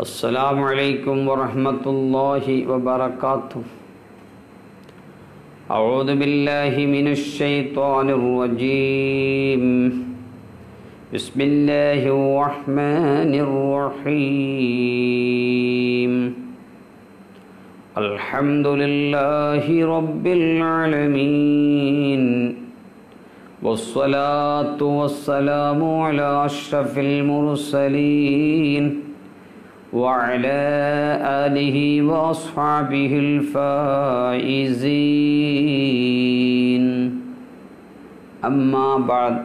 السلام عليكم ورحمة الله وبركاته. أعوذ بالله من الشيطان الرجيم. بسم الله الرحمن الرحيم. الحمد لله رب العالمين. والصلاة والسلام على أشرف المرسلين. وعلى آله وأصحابه الفائزين. أما بعد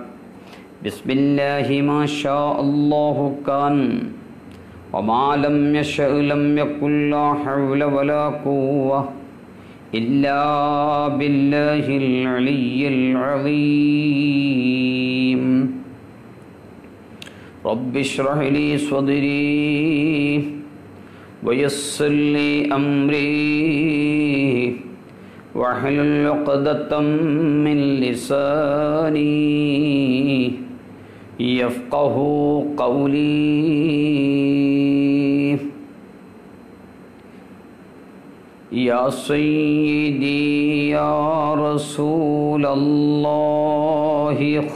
بسم الله ما شاء الله كان وما لم يشأ لم يكن لا حول ولا قوة إلا بالله العلي العظيم. رب اشرح لي صدري ويسر لي أمري واحلل عقدة من لساني يفقه قولي. يا سيدي يا رسول الله.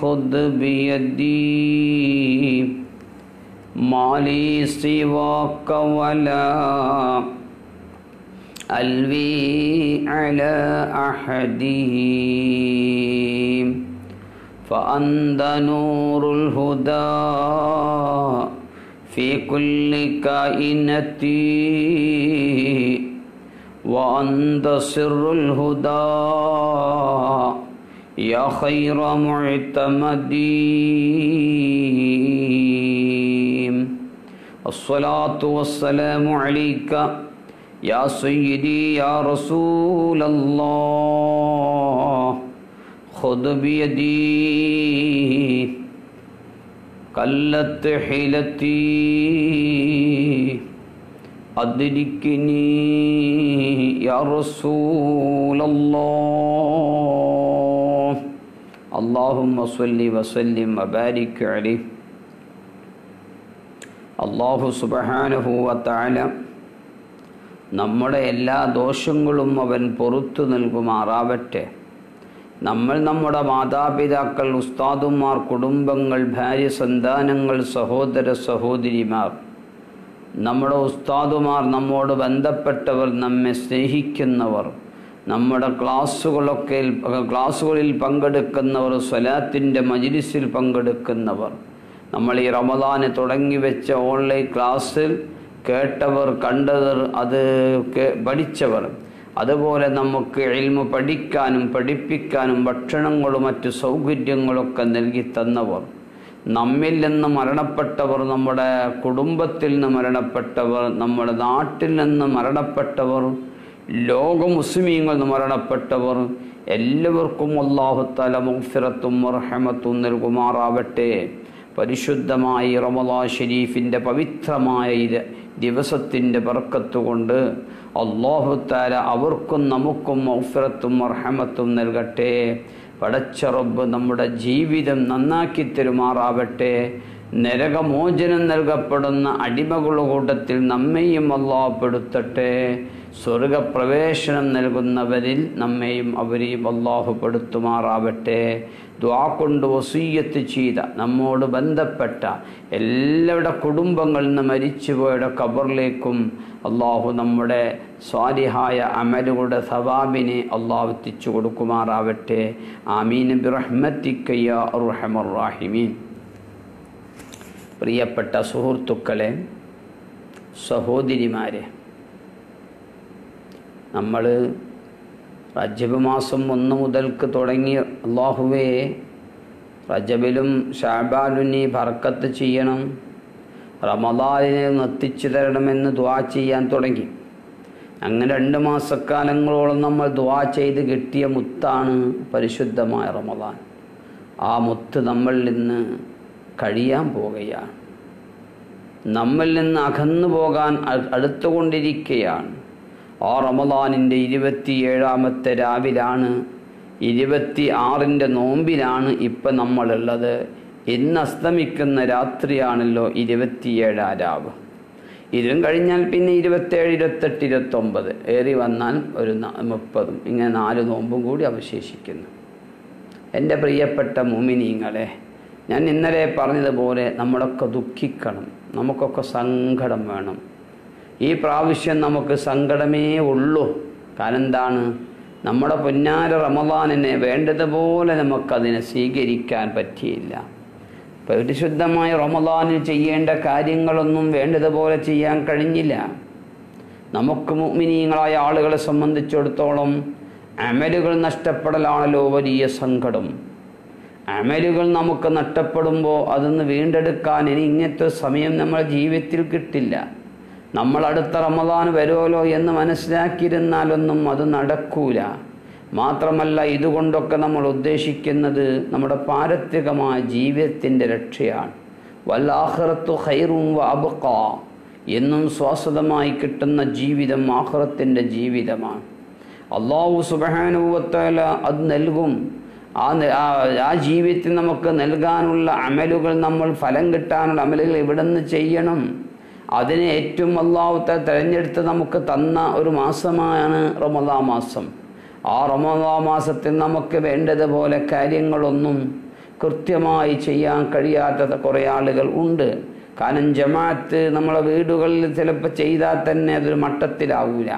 خذ بيدي ما لي سواك ولا ألوي على أحده فأنت نور الهدى في كل كائنتي وأنت سر الهدى يا خير معتمدي الصلاة والسلام عليك يا سيدي يا رسول الله. خذ بيدي. قلت حيلتي. أدركني يا رسول الله. اللهم صل وسلم وبارك عليه അള്ളാഹു സുബഹാനുഭൂവത്താല നമ്മുടെ എല്ലാ ദോഷങ്ങളും അവൻ പൊറത്തു നൽകുമാറാവട്ടെ നമ്മൾ നമ്മുടെ മാതാപിതാക്കൾ ഉസ്താദുമാർ കുടുംബങ്ങൾ ഭാര്യ സന്താനങ്ങൾ സഹോദര സഹോദരിമാർ നമ്മുടെ ഉസ്താദുമാർ നമ്മോട് ബന്ധപ്പെട്ടവർ നമ്മെ സ്നേഹിക്കുന്നവർ നമ്മുടെ ക്ലാസ്സുകളൊക്കെ ക്ലാസ്സുകളിൽ പങ്കെടുക്കുന്നവർ സ്വലാത്തിന്റെ മജിലിസിൽ പങ്കെടുക്കുന്നവർ. നമ്മൾ ഈ റമദാന് തുടങ്ങി വെച്ച ഓൺലൈൻ ക്ലാസ്സിൽ കേട്ടവർ കണ്ടവർ അത് പഠിച്ചവർ. അതുപോലെ നമുക്ക് എൽമ പഠിക്കാനും പഠിപ്പിക്കാനും ഭക്ഷണങ്ങളും മറ്റു സൗകര്യങ്ങളൊക്കെ നൽകി തന്നവർ. നമ്മിൽ നിന്ന് മരണപ്പെട്ടവർ നമ്മുടെ കുടുംബത്തിൽ നിന്ന് മരണപ്പെട്ടവർ നമ്മുടെ നാട്ടിൽ നിന്ന് മരണപ്പെട്ടവർ ലോക മുസ്ലിമീങ്ങൾ മരണപ്പെട്ടവർ എല്ലാവർക്കും അള്ളാഹുത്തല മുഫിറത്തും റഹമത്തും നൽകുമാറാവട്ടെ. പരിശുദ്ധമായി റമദാ ഷെരീഫിന്റെ പവിത്രമായ ദിവസത്തിന്റെ ബർക്കത്തുകൊണ്ട് അള്ളാഹുത്താല അവർക്കും നമുക്കും മൗഫിറത്തും അർഹമത്തും നൽകട്ടെ. പടച്ചറബ് നമ്മുടെ ജീവിതം നന്നാക്കി തരുമാറാവട്ടെ. നരകമോചനം നൽകപ്പെടുന്ന അടിമകളുടെ കൂട്ടത്തിൽ നമ്മയും അള്ളാഹപ്പെടുത്തട്ടെ സ്വർഗപ്രവേശനം നൽകുന്നവരിൽ നമ്മെയും അവരെയും അള്ളാഹുപ്പെടുത്തുമാറാവട്ടെ ദ്വാ കൊണ്ട് വസീയത്ത് ചെയ്ത നമ്മോട് ബന്ധപ്പെട്ട എല്ലാവരുടെ കുടുംബങ്ങളിൽ നിന്ന് മരിച്ചുപോയുടെ കബറിലേക്കും അള്ളാഹു നമ്മുടെ സ്വാലിഹായ അമലുകളുടെ സവാബിനെ അള്ളാഹു എത്തിച്ചു കൊടുക്കുമാറാവട്ടെ. ആമീൻ. ബിറഹ്മത്തിക്കയ്യ പ്രിയപ്പെട്ട സുഹൃത്തുക്കളെ സഹോദരിമാരെ നമ്മൾ റജബ് മാസം ഒന്ന് മുതൽക്ക് തുടങ്ങി അള്ളാഹുവേ റജബിലും ഷാബാലുനി ബർക്കത്ത് ചെയ്യണം. റമദാലിനെ എത്തിച്ചു തരണമെന്ന് ദ്വാ ചെയ്യാൻ തുടങ്ങി. അങ്ങനെ രണ്ട് മാസക്കാലങ്ങളോളം നമ്മൾ ദ്വാ ചെയ്ത് കിട്ടിയ മുത്താണ് പരിശുദ്ധമായ റമദാൻ. ആ മുത്ത് നമ്മളിൽ നിന്ന് കഴിയാൻ പോകുകയാണ് നമ്മളിൽ നിന്ന് അകന്നു പോകാൻ അടുത്തുകൊണ്ടിരിക്കുകയാണ്. ആ റമദാനിന്റെ ഇരുപത്തിയേഴാമത്തെ രാവിലാണ് ഇരുപത്തി ആറിന്റെ നോമ്പിലാണ് ഇപ്പം നമ്മളുള്ളത്. ഇന്ന് അസ്തമിക്കുന്ന രാത്രിയാണല്ലോ ഇരുപത്തിയേഴാം രാവ്. ഇതും കഴിഞ്ഞാൽ പിന്നെ ഇരുപത്തേഴ് ഇരുപത്തെട്ട് ഇരുപത്തൊമ്പത്. ഏറി വന്നാൽ ഒരു മുപ്പതും. ഇങ്ങനെ നാല് നോമ്പും കൂടി അവശേഷിക്കുന്നു. എന്റെ പ്രിയപ്പെട്ട മുമിനീങ്ങളെ ഞാൻ ഇന്നലെ പറഞ്ഞതുപോലെ നമ്മളൊക്കെ ദുഃഖിക്കണം. നമുക്കൊക്കെ സങ്കടം വേണം. ഈ പ്രാവശ്യം നമുക്ക് സങ്കടമേ ഉള്ളൂ. കാരണം എന്താണ് നമ്മുടെ പൊന്നാര റമദാനിനെ വേണ്ടതുപോലെ നമുക്കതിനെ സ്വീകരിക്കാൻ പറ്റിയില്ല. പരിശുദ്ധമായ റമദാനിൽ ചെയ്യേണ്ട കാര്യങ്ങളൊന്നും വേണ്ടതുപോലെ ചെയ്യാൻ കഴിഞ്ഞില്ല. നമുക്ക് മുഗ്മിനീയങ്ങളായ ആളുകളെ സംബന്ധിച്ചിടത്തോളം അമലുകൾ നഷ്ടപ്പെടലാണല്ലോ വലിയ സങ്കടം. അമലുകൾ നമുക്ക് നഷ്ടപ്പെടുമ്പോൾ അതൊന്ന് വീണ്ടെടുക്കാൻ ഇനി ഇങ്ങനത്തെ സമയം നമ്മുടെ ജീവിതത്തിൽ കിട്ടില്ല. നമ്മൾ അടുത്ത റമദാൻ വരുമല്ലോ എന്ന് മനസ്സിലാക്കിയിരുന്നാലൊന്നും അത് നടക്കൂല. മാത്രമല്ല ഇതുകൊണ്ടൊക്കെ നമ്മൾ ഉദ്ദേശിക്കുന്നത് നമ്മുടെ പാരത്വികമായ ജീവിതത്തിന്റെ രക്ഷയാണ്. വല്ലാഹറത്തു ഹൈറും വാബുക്ക എന്നും സ്വാസ്ഥമായി കിട്ടുന്ന ജീവിതം ആഹ്റത്തിന്റെ ജീവിതമാണ്. അള്ളാഹു സുബഹാനുവത്തല അത് നൽകും. ആ- ആ ജീവിതത്തിൽ നമുക്ക് നൽകാനുള്ള അമലുകൾ നമ്മൾ ഫലം കിട്ടാനുള്ള അമലുകൾ ഇവിടെ നിന്ന് ചെയ്യണം? അതിന് ഏറ്റവും അള്ളാഹുത്തെ തിരഞ്ഞെടുത്ത് നമുക്ക് തന്ന ഒരു മാസമാണ് റമദാ മാസം. ആ റമദാ മാസത്തിൽ നമുക്ക് വേണ്ടതുപോലെ കാര്യങ്ങളൊന്നും കൃത്യമായി ചെയ്യാൻ കഴിയാത്ത കുറേ ആളുകൾ ഉണ്ട്. കാരണം ജമാഅത്ത് നമ്മളെ വീടുകളിൽ ചിലപ്പോൾ ചെയ്താൽ തന്നെ അതൊരു മട്ടത്തിലാവൂല.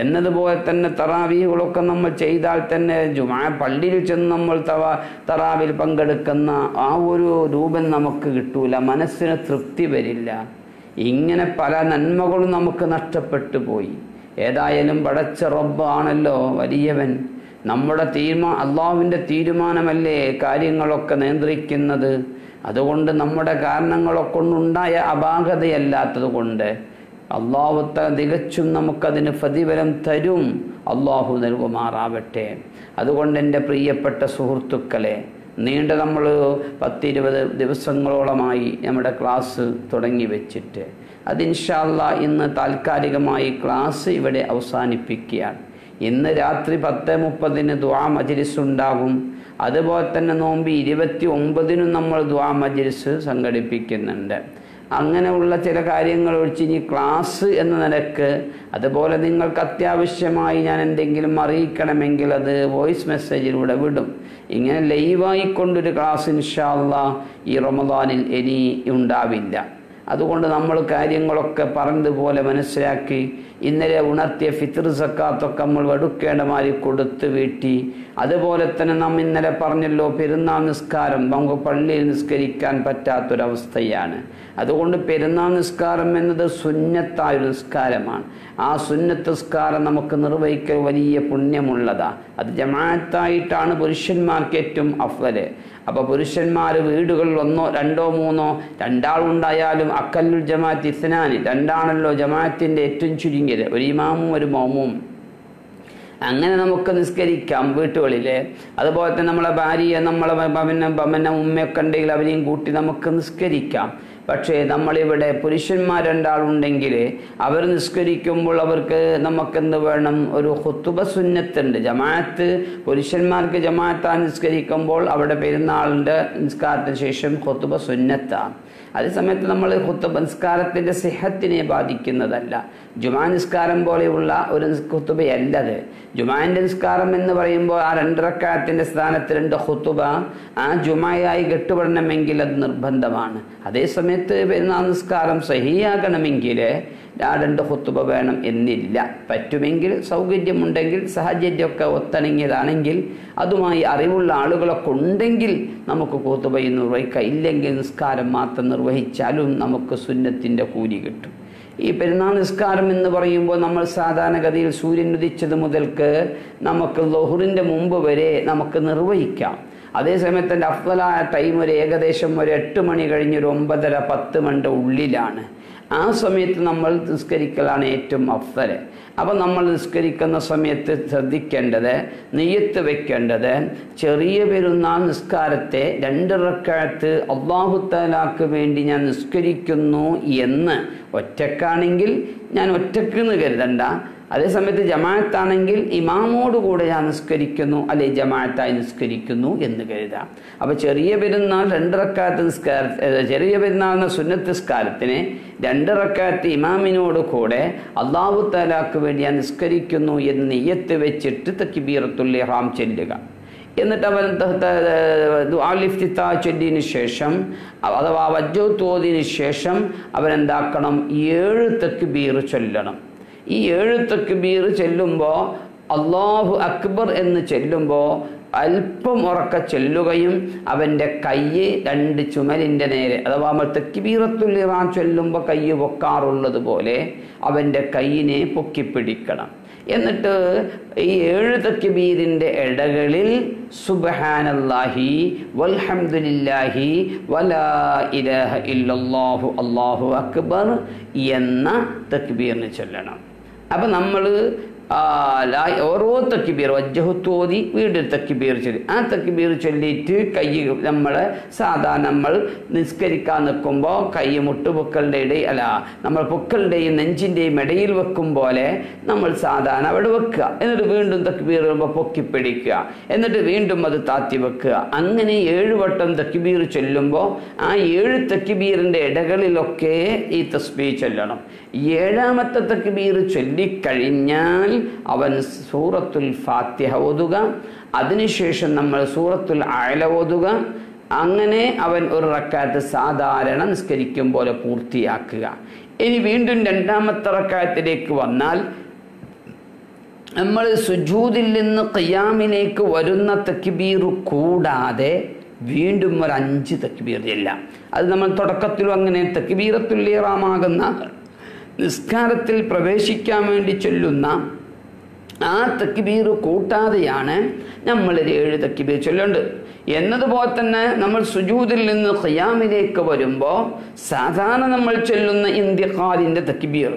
എന്നതുപോലെ തന്നെ തറാവീകളൊക്കെ നമ്മൾ ചെയ്താൽ തന്നെ ജുമാ പള്ളിയിൽ ചെന്ന് നമ്മൾ തവ തറാവിൽ പങ്കെടുക്കുന്ന ആ ഒരു രൂപം നമുക്ക് കിട്ടൂല. മനസ്സിന് തൃപ്തി വരില്ല. ഇങ്ങനെ പല നന്മകളും നമുക്ക് നഷ്ടപ്പെട്ടു പോയി. ഏതായാലും പടച്ച റബ്ബ് ആണല്ലോ വലിയവൻ. നമ്മുടെ തീരുമാ അള്ളാഹുവിന്റെ തീരുമാനമല്ലേ കാര്യങ്ങളൊക്കെ നിയന്ത്രിക്കുന്നത്? അതുകൊണ്ട് നമ്മുടെ കാരണങ്ങളൊക്കെ കൊണ്ടുണ്ടായ അപാകതയല്ലാത്തത് കൊണ്ട് അള്ളാഹുത്ത തികച്ചും നമുക്കതിന് പ്രതിഫലം തരും. അള്ളാഹു നൽകുമാറാവട്ടെ. അതുകൊണ്ട് എന്റെ പ്രിയപ്പെട്ട സുഹൃത്തുക്കളെ നീണ്ട നമ്മൾ പത്തിരുപത് ദിവസങ്ങളോളമായി നമ്മുടെ ക്ലാസ് തുടങ്ങി വെച്ചിട്ട്. അത് ഇൻഷാല്ല ഇന്ന് താൽക്കാലികമായി ക്ലാസ് ഇവിടെ അവസാനിപ്പിക്കുകയാണ്. ഇന്ന് രാത്രി പത്ത് മുപ്പതിന് ദ്വാ മജിലിസ് ഉണ്ടാകും അതുപോലെ തന്നെ നോമ്പ് ഇരുപത്തി ഒമ്പതിനും നമ്മൾ ദ്വാ മജിലിസ് സംഘടിപ്പിക്കുന്നുണ്ട്. അങ്ങനെയുള്ള ചില കാര്യങ്ങൾ ഒഴിച്ച് ഇനി ക്ലാസ് എന്ന നിലയ്ക്ക് അതുപോലെ നിങ്ങൾക്ക് അത്യാവശ്യമായി ഞാൻ എന്തെങ്കിലും അറിയിക്കണമെങ്കിൽ അത് വോയിസ് മെസ്സേജിലൂടെ വിടും. ഇങ്ങനെ ലൈവായിക്കൊണ്ടൊരു ക്ലാസ് ഇൻഷാല്ല ഈ റമദാനിൽ ഇനി ഉണ്ടാവില്ല. അതുകൊണ്ട് നമ്മൾ കാര്യങ്ങളൊക്കെ പറഞ്ഞതുപോലെ മനസ്സിലാക്കി ഇന്നലെ ഉണർത്തിയ ഫിത്തർ സക്കാത്തൊക്കെ നമ്മൾ എടുക്കേണ്ട മാതിരി കൊടുത്ത് വീട്ടി. അതുപോലെ തന്നെ നാം ഇന്നലെ പറഞ്ഞല്ലോ പെരുന്നാൾ നിസ്കാരം നമുക്ക് പള്ളിയിൽ നിസ്കരിക്കാൻ പറ്റാത്തൊരവസ്ഥയാണ്. അതുകൊണ്ട് പെരുന്നാൾ നിസ്കാരം എന്നത് സുന്നത്തായ നിസ്കാരമാണ്. ആ സുന്നത്ത് നിസ്കാരം നമുക്ക് നിർവഹിക്കൽ വലിയ പുണ്യമുള്ളതാണ് അത് ജമാഅത്തായിട്ടാണ് പുരുഷന്മാർക്ക് ഏറ്റവും അഫ്വൽ. അപ്പോൾ പുരുഷന്മാർ വീടുകളിൽ ഒന്നോ രണ്ടോ മൂന്നോ രണ്ടാളുണ്ടായാലും അക്കല്ലുൽ ജമാഅത്ത് ഇസ്നാനി രണ്ടാണല്ലോ ജമാഅത്തിന്റെ ഏറ്റവും ചുരുങ്ങിയത്. ഒരു ഇമാമും ഒരു മോമും. അങ്ങനെ നമുക്ക് നിസ്കരിക്കാം വീട്ടുകളിൽ അതുപോലെ തന്നെ നമ്മളെ ഭാര്യയെ നമ്മളെ പിന്നെ പിന്നെ ഉമ്മയൊക്കെ ഉണ്ടെങ്കിൽ അവരെയും കൂട്ടി നമുക്ക് നിസ്കരിക്കാം. പക്ഷേ നമ്മളിവിടെ പുരുഷന്മാർ രണ്ടാളുണ്ടെങ്കിൽ അവർ നിസ്കരിക്കുമ്പോൾ അവർക്ക് നമുക്കെന്ത് വേണം? ഒരു ഹുത്തുബ സുന്നത്തുണ്ട്. ജമാഅത്ത് പുരുഷന്മാർക്ക് ജമാഅത്താ നിസ്കരിക്കുമ്പോൾ അവിടെ പെരുന്നാളിന്റെ നിസ്കാരത്തിന് ശേഷം ഹുത്തുബ സുന്നത്താണ്. അതേസമയത്ത് നമ്മൾ ഹുത്ത് നിസ്കാരത്തിന്റെ സിഹത്തിനെ ബാധിക്കുന്നതല്ല. ജുമാ നിസ്കാരം പോലെയുള്ള ഒരു ഹുത്തുബയല്ല അത് ജുമാന്റെ നിസ്കാരം എന്ന് പറയുമ്പോൾ ആ രണ്ടരക്കാലത്തിന്റെ സ്ഥാനത്ത് രണ്ട് ഹുത്തുബ ആ ജുമായായി കെട്ടുപെടണമെങ്കിൽ അത് നിർബന്ധമാണ്. അതേസമയത്ത് പെരുന്നാൾ നിസ്കാരം സഹിയാകണമെങ്കിൽ രണ്ട് ഹുത്തുബ വേണം എന്നില്ല. പറ്റുമെങ്കിൽ സൗകര്യമുണ്ടെങ്കിൽ സാഹചര്യമൊക്കെ ഒത്തിണങ്ങിയതാണെങ്കിൽ അതുമായി അറിവുള്ള ആളുകളൊക്കെ ഉണ്ടെങ്കിൽ നമുക്ക് കൂത്തുബൈ നിർവഹിക്കാം. ഇല്ലെങ്കിൽ നിസ്കാരം മാത്രം നിർവഹിച്ചാലും നമുക്ക് സുന്നത്തിന്റെ കൂലി കിട്ടും. ഈ പെരുന്നാൾ നിസ്കാരം എന്ന് പറയുമ്പോൾ നമ്മൾ സാധാരണഗതിയിൽ സൂര്യൻ ഉദിച്ചത് മുതൽക്ക് നമുക്ക് ലൊഹറിന്റെ മുമ്പ് വരെ നമുക്ക് നിർവഹിക്കാം. അതേസമയത്ത് എന്റെ അഫ്വലായ ടൈം ഒരു ഏകദേശം ഒരു എട്ട് മണി കഴിഞ്ഞ് ഒരു ഒമ്പതര പത്ത് മണിന്റെ ഉള്ളിലാണ്. ആ സമയത്ത് നമ്മൾ നിസ്കരിക്കലാണ് ഏറ്റവും അഫ്സൽ. അപ്പോൾ നമ്മൾ നിസ്കരിക്കുന്ന സമയത്ത് ശ്രദ്ധിക്കേണ്ടത് നെയ്യത്ത് വെക്കേണ്ടത് ചെറിയ പെരുന്നാൾ നിസ്കാരത്തെ രണ്ട് റക്കാലത്ത് അള്ളാഹുത്താലാക്ക് വേണ്ടി ഞാൻ നിസ്കരിക്കുന്നു എന്ന്. ഒറ്റക്കാണെങ്കിൽ ഞാൻ ഒറ്റയ്ക്ക് എന്ന് കരുതണ്ട. അതേസമയത്ത് ജമാഅത്താണെങ്കിൽ ഇമാമോട് കൂടെ ഞാൻ നിസ്കരിക്കുന്നു അല്ലെ ജമാഅത്തായി നിസ്കരിക്കുന്നു എന്ന് കരുതാം. അപ്പോൾ ചെറിയ പെരുന്നാൾ രണ്ട് റക്കാത്ത് നിസ്കാര ചെറിയ പെരുന്നാൾ എന്ന സുന്നത്ത് നിസ്കാരത്തിന് രണ്ട് റക്കാത്ത് ഇമാമിനോട് കൂടെ അള്ളാഹു താലാക്ക് വേണ്ടി ഞാൻ നിസ്കരിക്കുന്നു എന്ന് നെയ്യത്ത് വെച്ചിട്ട് തക്കിബീറത്തുൽ ഇഹ്റാം ചെല്ലുക. എന്നിട്ട് അവൻ ദുആലിഫ്തിത്ത ചൊല്ലിയതിന് ശേഷം അഥവാ വജ്ജോ തോതിന് ശേഷം അവൻ എന്താക്കണം ഏഴ് ബീർ ചൊല്ലണം. ഈ ഏഴ് തക്ബീർ ചെല്ലുമ്പോൾ അള്ളാഹു അക്ബർ എന്ന് ചെല്ലുമ്പോൾ അല്പം ഉറക്ക ചെല്ലുകയും അവന്റെ കയ്യ് രണ്ട് ചുമലിന്റെ നേരെ അഥവാ നമ്മൾ തെക്കിബീറത്തുൽ ഇറാൻ ചൊല്ലുമ്പോൾ കയ്യ് പൊക്കാറുള്ളത് പോലെ അവന്റെ കയ്യിനെ പൊക്കിപ്പിടിക്കണം എന്നിട്ട് ഈ ഏഴ് തക്ബീരിന്റെ ഇടകളിൽ സുബ്ഹാനല്ലാഹി വൽഹംദുലില്ലാഹി വലാ ഇലാഹ ഇല്ലല്ലാഹു അല്ലാഹു അക്ബർ എന്ന തക്ബീറിന് ചൊല്ലണം. അപ്പം നമ്മൾ ഓരോ തക്കിബീർ വജ്ജഹത്തോതി വീണ്ടും തക്കിബീർ ചൊല്ലി. ആ തക്കിബീർ ചൊല്ലിയിട്ട് കൈ നമ്മൾ സാധാരണ നമ്മൾ നിസ്കരിക്കാൻ നിൽക്കുമ്പോൾ കൈ മുട്ടുപൊക്കളുടെ ഇടയിൽ അല്ല നമ്മൾ പൊക്കളുടെയും നെഞ്ചിന്റെയും ഇടയിൽ വെക്കും പോലെ നമ്മൾ സാധാരണ അവിടെ വെക്കുക. എന്നിട്ട് വീണ്ടും തക്കിബീർ വരുമ്പോൾ പൊക്കി പിടിക്കുക എന്നിട്ട് വീണ്ടും അത് താത്തി വെക്കുക. അങ്ങനെ ഏഴ് വട്ടം തക്കിബീർ ചൊല്ലുമ്പോൾ ആ ഏഴ് തക്കിബീറിന്റെ ഇടകളിലൊക്കെ ഈ തസ്ബീ ചൊല്ലണം. ഏഴാമത്തെ തക്കിബീർ ചൊല്ലിക്കഴിഞ്ഞാൽ അവൻ സൂറത്തുൽ ഫാത്തിഹ ഓതുക. അതിനുശേഷം നമ്മൾ സൂറത്തുൽ അയല ഓതുക. അങ്ങനെ അവൻ ഒരു റക്കാത്ത് സാധാരണ നിസ്കരിക്കും പോലെ പൂർത്തിയാക്കുക. ഇനി വീണ്ടും രണ്ടാമത്തെ റക്കാത്തിലേക്ക് വന്നാൽ നമ്മൾ സുജൂതിൽ നിന്ന് ഖിയാമിലേക്ക് വരുന്ന തക്ബീർ കൂടാതെ വീണ്ടും ഒരു അഞ്ച് തക്ബീർ ചെല്ലാം അത് നമ്മൾ തുടക്കത്തിലും അങ്ങനെ തക്ബീറത്തുല്ലേറാമാകുന്ന നിസ്കാരത്തിൽ പ്രവേശിക്കാൻ വേണ്ടി ചൊല്ലുന്ന ആ തക്കിബീർ കൂട്ടാതെയാണ് നമ്മൾ ഏഴ് തക്കിബീർ ചൊല്ലുണ്ട് എന്നതുപോലെ തന്നെ നമ്മൾ സുജൂതിൽ നിന്ന് ഖിയാമിലേക്ക് വരുമ്പോൾ സാധാരണ നമ്മൾ ചൊല്ലുന്ന ഇന്ത്യക്കാലിന്റെ തക്കിബീർ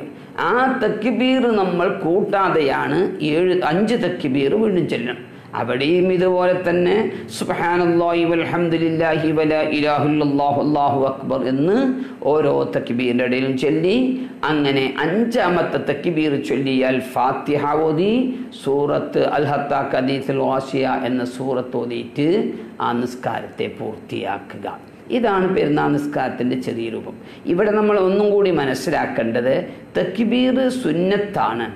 ആ തക്കിബീർ നമ്മൾ കൂട്ടാതെയാണ് ഏഴ് അഞ്ച് തക്കിബീർ വീണ്ടും ചെല്ലണം അവിടെയും ഇതുപോലെ തന്നെ വൽഹംദുലില്ലാഹി അല്ലാഹു അക്ബർ എന്ന് ഓരോ തക്ബീറിന്റെ ഇടയിലും ചൊല്ലി അങ്ങനെ അഞ്ചാമത്തെ തക്ബീർ ചൊല്ലിയാൽ ഫാത്തിഹ ഓതി സൂറത്ത് അൽ ഹത്താ ഖദീസുൽ വാസിയ എന്ന സൂറത്ത് ഓതിയിട്ട് ആ നിസ്കാരത്തെ പൂർത്തിയാക്കുക. ഇതാണ് പെരുന്നാൾ നിസ്കാരത്തിന്റെ ചെറിയ രൂപം. ഇവിടെ നമ്മൾ ഒന്നും കൂടി മനസ്സിലാക്കേണ്ടത് തക്ബീർ സുന്നത്താണ്.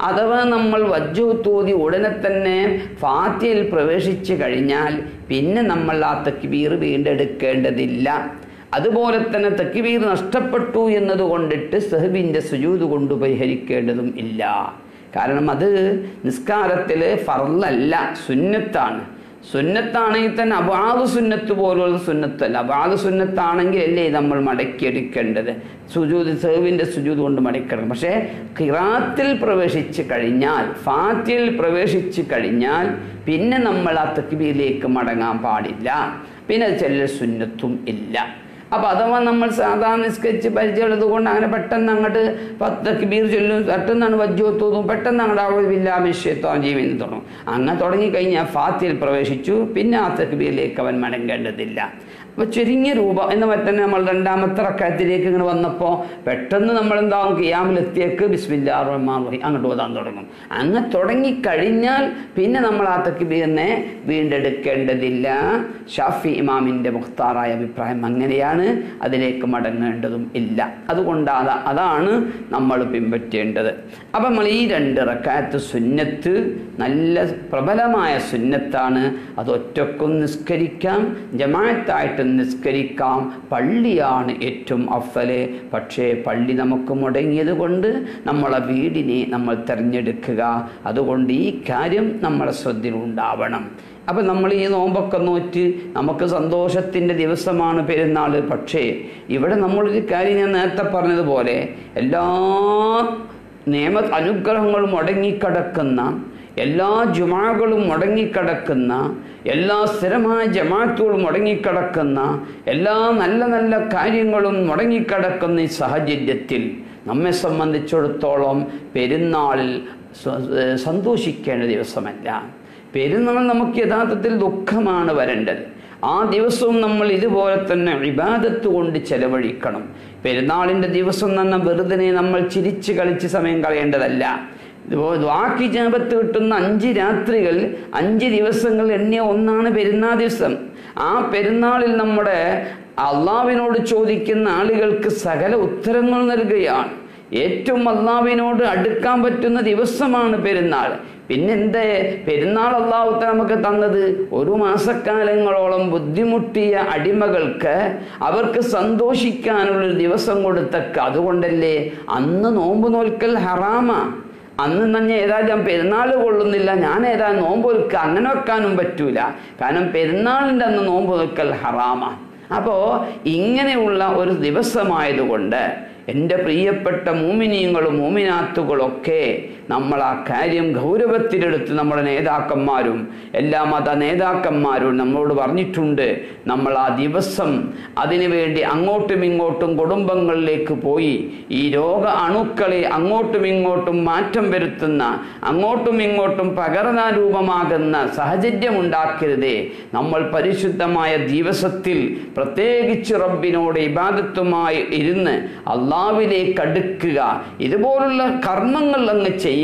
അഥവാ നമ്മൾ വജ്ജു വജ്ജൂത്തോതി ഉടനെ തന്നെ ഫാത്തിയിൽ പ്രവേശിച്ചു കഴിഞ്ഞാൽ പിന്നെ നമ്മൾ ആ തക്ബീർ വീണ്ടെടുക്കേണ്ടതില്ല. അതുപോലെ തന്നെ തക്ബീർ നഷ്ടപ്പെട്ടു എന്നതുകൊണ്ടിട്ട് സെഹബിന്റെ സുജൂത് കൊണ്ട് പരിഹരിക്കേണ്ടതും ഇല്ല. കാരണം അത് നിസ്കാരത്തിൽ ഫർലല്ല സുന്നത്താണ്. സുന്നത്താണെങ്കിൽ തന്നെ അബാദ് സുന്നത്ത് പോലുള്ള സുന്നത്തല്ല. അബാദ് സുന്നത്താണെങ്കിൽ അല്ലേ നമ്മൾ മടക്കിയെടുക്കേണ്ടത് സുജൂത് സേവിന്റെ സുജൂത് കൊണ്ട് മടക്കണം പക്ഷേ കിറാത്തിൽ പ്രവേശിച്ച് കഴിഞ്ഞാൽ ഫാത്തിയിൽ പ്രവേശിച്ച് കഴിഞ്ഞാൽ പിന്നെ നമ്മൾ ആ തക്ബീരിലേക്ക് മടങ്ങാൻ പാടില്ല. പിന്നെ ചെല്ലൽ സുന്നത്തും ഇല്ല. അപ്പോൾ അഥവാ നമ്മൾ സാധാരണ നിസ്കരിച്ച് പരിചയമുള്ളത് കൊണ്ട് അങ്ങനെ പെട്ടെന്ന് അങ്ങോട്ട് പത്ത് ബീർ ചൊല്ലും പെട്ടെന്നാണ് വജ്ജോത്തോന്നും പെട്ടെന്ന് അങ്ങോട്ട് ആവില്ലാമിഷ്യത്വം ജീവിതം തുടങ്ങും. അങ്ങനെ തുടങ്ങിക്കഴിഞ്ഞാൽ ഫാത്തിയിൽ പ്രവേശിച്ചു പിന്നെ ആ തക്ബീറിലേക്ക് അവൻ മടങ്ങേണ്ടതില്ല. അപ്പോൾ ചുരുങ്ങിയ രൂപം എന്ന് തന്നെ നമ്മൾ രണ്ടാമത്തെ റക്കാത്തിലേക്ക് ഇങ്ങനെ വന്നപ്പോൾ പെട്ടെന്ന് നമ്മൾ എന്താവും കിയാമിലെത്തിയേക്ക് ബിസ്മില്ലാ റഹ്മാൻ റഹീം അങ്ങോട്ട് ഓതാൻ തുടങ്ങും. അങ്ങ് തുടങ്ങിക്കഴിഞ്ഞാൽ പിന്നെ നമ്മൾ ആ തക്ബീറിനെ വീണ്ടെടുക്കേണ്ടതില്ല. ഷാഫി ഇമാമിന്റെ മുഖ്താറായ അഭിപ്രായം അങ്ങനെയാണ്. അതിലേക്ക് മടങ്ങേണ്ടതും ഇല്ല. അതുകൊണ്ടാണ് അതാണ് നമ്മൾ പിൻപറ്റേണ്ടത്. അപ്പം നമ്മൾ ഈ രണ്ട് റക്കാത്ത് സുന്നത്ത് നല്ല പ്രബലമായ സുന്നത്താണ്. അത് ഒറ്റക്കും നിസ്കരിക്കാം ജമാഅത്തായിട്ട് നിസ്കരിക്കാം. പള്ളിയാണ് ഏറ്റവും അഫൽ പക്ഷേ പള്ളി നമുക്ക് മുടങ്ങിയത് കൊണ്ട് നമ്മളെ വീടിനെ നമ്മൾ തിരഞ്ഞെടുക്കുക. അതുകൊണ്ട് ഈ കാര്യം നമ്മളെ ശ്രദ്ധയിലുണ്ടാവണം. അപ്പം നമ്മൾ ഈ നോമ്പൊക്കെ നോറ്റ് നമുക്ക് സന്തോഷത്തിന്റെ ദിവസമാണ് പെരുന്നാൾ പക്ഷേ ഇവിടെ നമ്മളൊരു കാര്യം ഞാൻ നേരത്തെ പറഞ്ഞതുപോലെ എല്ലാ നിയമ അനുഗ്രഹങ്ങളും മുടങ്ങിക്കിടക്കുന്ന എല്ലാ ജുമാകളും മുടങ്ങിക്കിടക്കുന്ന എല്ലാ സ്ഥിരമായ ജമാഅത്തുകളും മുടങ്ങിക്കിടക്കുന്ന എല്ലാ നല്ല നല്ല കാര്യങ്ങളും മുടങ്ങിക്കിടക്കുന്ന ഈ സാഹചര്യത്തിൽ നമ്മെ സംബന്ധിച്ചിടത്തോളം പെരുന്നാളിൽ സന്തോഷിക്കേണ്ട ദിവസമല്ല. പെരുന്നാൾ നമുക്ക് യഥാർത്ഥത്തിൽ ദുഃഖമാണ് വരേണ്ടത്. ആ ദിവസവും നമ്മൾ ഇതുപോലെ തന്നെ വിവാദത്ത് കൊണ്ട് ചെലവഴിക്കണം. പെരുന്നാളിന്റെ ദിവസം തന്നെ വെറുതെ നമ്മൾ ചിരിച്ച് കളിച്ച് സമയം കളയേണ്ടതല്ല. വാക്കി ജാപത്ത് കിട്ടുന്ന അഞ്ച് രാത്രികൾ അഞ്ച് ദിവസങ്ങൾ എണ്ണിയ ഒന്നാണ് പെരുന്നാൾ ദിവസം. ആ പെരുന്നാളിൽ നമ്മുടെ അള്ളാവിനോട് ചോദിക്കുന്ന ആളുകൾക്ക് സകല ഉത്തരങ്ങൾ നൽകുകയാണ്. ഏറ്റവും അള്ളാവിനോട് അടുക്കാൻ പറ്റുന്ന ദിവസമാണ് പെരുന്നാൾ. പിന്നെന്തേ? പെരുന്നാൾ അള്ളാഹുത്ത നമുക്ക് തന്നത് ഒരു മാസക്കാലങ്ങളോളം ബുദ്ധിമുട്ടിയ അടിമകൾക്ക് അവർക്ക് സന്തോഷിക്കാനുള്ള ദിവസം കൊടുത്തക്ക അതുകൊണ്ടല്ലേ അന്ന് നോമ്പ് നോൽക്കൽ ഹറാമ. അന്ന് തന്നെ ഏതായാലും പെരുന്നാൾ കൊള്ളുന്നില്ല ഞാൻ ഏതാ നോമ്പ് നോൽക്ക അങ്ങനെ വെക്കാനും പറ്റൂല. കാരണം പെരുന്നാളിന്റെ അന്ന് നോമ്പ് നോൽക്കൽ ഹറാമ. അപ്പോൾ ഇങ്ങനെയുള്ള ഒരു ദിവസമായതുകൊണ്ട് എന്റെ പ്രിയപ്പെട്ട മൂമിനീങ്ങളും മൂമിനാത്തുകളൊക്കെ നമ്മൾ ആ കാര്യം ഗൗരവത്തിലെടുത്ത് നമ്മുടെ നേതാക്കന്മാരും എല്ലാ മത നേതാക്കന്മാരും നമ്മളോട് പറഞ്ഞിട്ടുണ്ട്. നമ്മൾ ആ ദിവസം അതിനുവേണ്ടി അങ്ങോട്ടും ഇങ്ങോട്ടും കുടുംബങ്ങളിലേക്ക് പോയി ഈ രോഗ അണുക്കളെ അങ്ങോട്ടും ഇങ്ങോട്ടും മാറ്റം വരുത്തുന്ന അങ്ങോട്ടും ഇങ്ങോട്ടും പകർന്നാരൂപമാകുന്ന സാഹചര്യം ഉണ്ടാക്കരുതേ നമ്മൾ പരിശുദ്ധമായ ദിവസത്തിൽ പ്രത്യേകിച്ച് റബ്ബിനോട് ഇബാദത്തുമായി ഇരുന്ന് അള്ളാവിലേക്ക് അടുക്കുക. ഇതുപോലുള്ള കർമ്മങ്ങൾ അങ്ങ് ചെയ്യുക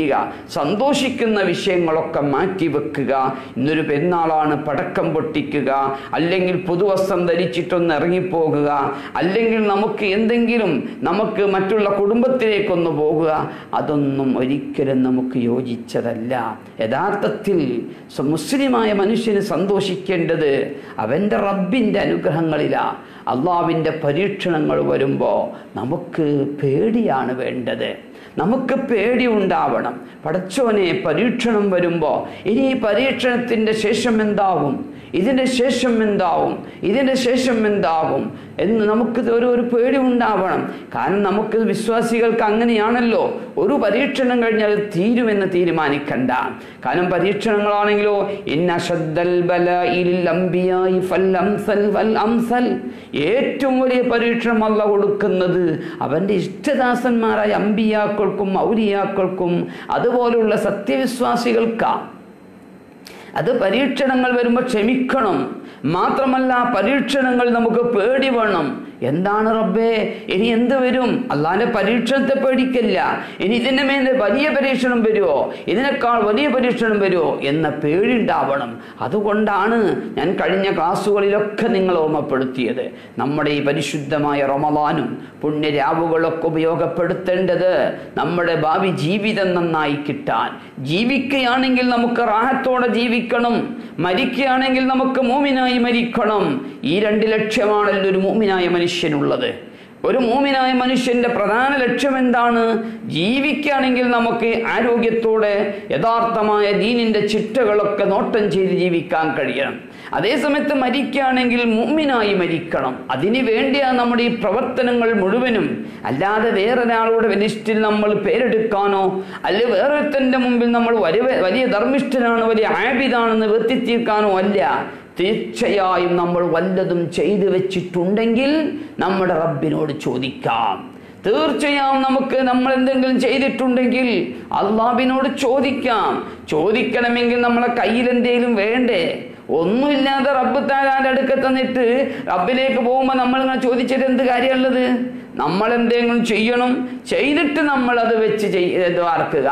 സന്തോഷിക്കുന്ന വിഷയങ്ങളൊക്കെ മാറ്റി വെക്കുക. ഇന്നൊരു പെരുന്നാളാണ് പടക്കം പൊട്ടിക്കുക. അല്ലെങ്കിൽ പുതുവസ്ത്രം ധരിച്ചിട്ടൊന്ന് ഇറങ്ങിപ്പോകുക. അല്ലെങ്കിൽ നമുക്ക് എന്തെങ്കിലും നമുക്ക് മറ്റുള്ള കുടുംബത്തിലേക്കൊന്ന് പോകുക. അതൊന്നും ഒരിക്കലും നമുക്ക് യോജിച്ചതല്ല. യഥാർത്ഥത്തിൽ മുസ്ലിമായ മനുഷ്യന് സന്തോഷിക്കേണ്ടത് അവന്റെ റബ്ബിന്റെ അനുഗ്രഹങ്ങളിലാണ് അള്ളാവിന്റെ പരീക്ഷണങ്ങൾ വരുമ്പോൾ നമുക്ക് പേടിയാണ് വേണ്ടത്. നമുക്ക് പേടി ഉണ്ടാവണം പടച്ചോനെ പരീക്ഷണം വരുമ്പോൾ ഇനി ഈ പരീക്ഷണത്തിന്റെ ശേഷം എന്താവും? ഇതിന്റെ ശേഷം എന്താവും? ഇതിന്റെ ശേഷം എന്താവും? എന്ന് നമുക്ക് ഒരു ഒരു പേടി ഉണ്ടാവണം. കാരണം നമുക്ക് വിശ്വാസികൾക്ക് അങ്ങനെയാണല്ലോ. ഒരു പരീക്ഷണം കഴിഞ്ഞാൽ തീരുമെന്ന് തീരുമാനിക്കണ്ട. കാരണം പരീക്ഷണങ്ങളാണെങ്കിലോ ഏറ്റവും വലിയ പരീക്ഷണം അല്ല കൊടുക്കുന്നത്. അവന്റെ ഇഷ്ടദാസന്മാരായ അമ്പിയാക്കൾക്കും ഔലിയാക്കൾക്കും അതുപോലുള്ള സത്യവിശ്വാസികൾക്കാണ് അത് പരീക്ഷണങ്ങൾ വരുമ്പോൾ ക്ഷമിക്കണം. മാത്രമല്ല പരീക്ഷണങ്ങൾ നമുക്ക് പേടി വേണം. എന്താണ് റബ്ബേ? ഇനി എന്ത് വരും? അള്ളാന്റെ പരീക്ഷണത്തെ പേടിക്കില്ല. ഇനി ഇതിന്റെ മേലെ വലിയ പരീക്ഷണം വരുമോ ഇതിനേക്കാൾ വലിയ പരീക്ഷണം വരുമോ എന്ന പേടി ഉണ്ടാവണം അതുകൊണ്ടാണ് ഞാൻ കഴിഞ്ഞ ക്ലാസ്സുകളിലൊക്കെ നിങ്ങൾ ഓർമ്മപ്പെടുത്തിയത്. നമ്മുടെ ഈ പരിശുദ്ധമായ റമദാനും പുണ്യരാവുകളൊക്കെ ഉപയോഗപ്പെടുത്തേണ്ടത് നമ്മുടെ ഭാവി ജീവിതം നന്നായി കിട്ടാൻ. ജീവിക്കുകയാണെങ്കിൽ നമുക്ക് റാഹത്തോടെ ജീവിക്കണം. മരിക്കുകയാണെങ്കിൽ നമുക്ക് മൂമിനായി മരിക്കണം. ഈ രണ്ട് ലക്ഷ്യമാണല്ലോ ഒരു മൂമിനായ മനുഷ്യനുള്ളത്. ഒരു മൂമിനായ മനുഷ്യന്റെ പ്രധാന ലക്ഷ്യം എന്താണ് ജീവിക്കുകയാണെങ്കിൽ നമുക്ക് ആരോഗ്യത്തോടെ യഥാർത്ഥമായ ദീനിന്റെ ചിട്ടകളൊക്കെ നോട്ടം ചെയ്ത് ജീവിക്കാൻ കഴിയണം. അതേസമയത്ത് മരിക്കുകയാണെങ്കിൽ മൂമിനായി മരിക്കണം. അതിനു വേണ്ടിയാണ് നമ്മുടെ ഈ പ്രവർത്തനങ്ങൾ മുഴുവനും. അല്ലാതെ വേറൊരാളുടെ ലിസ്റ്റിൽ നമ്മൾ പേരെടുക്കാനോ അല്ലെ വേറൊരുത്തന്റെ മുമ്പിൽ നമ്മൾ വലിയ വലിയ ധർമ്മിഷ്ഠനാണ് വലിയ ആബിതാണെന്ന് വെത്തിത്തീർക്കാനോ അല്ല. തീർച്ചയായും നമ്മൾ വല്ലതും ചെയ്തു വെച്ചിട്ടുണ്ടെങ്കിൽ നമ്മുടെ റബ്ബിനോട് ചോദിക്കാം. തീർച്ചയായും നമുക്ക് നമ്മൾ എന്തെങ്കിലും ചെയ്തിട്ടുണ്ടെങ്കിൽ അള്ളാബിനോട് ചോദിക്കാം. ചോദിക്കണമെങ്കിൽ നമ്മളെ കയ്യിൽ എന്തെങ്കിലും വേണ്ടേ? ഒന്നുമില്ലാതെ റബ്ബ് താരാന്റെ അടുക്ക തന്നിട്ട് റബ്ബിലേക്ക് പോകുമ്പോൾ നമ്മൾ ഇങ്ങനെ ചോദിച്ചിട്ട് എന്ത് കാര്യമുള്ളത്? നമ്മൾ എന്തെങ്കിലും ചെയ്യണം. ചെയ്തിട്ട് നമ്മൾ അത് വെച്ച് ചെയ്ത് വാർക്കുക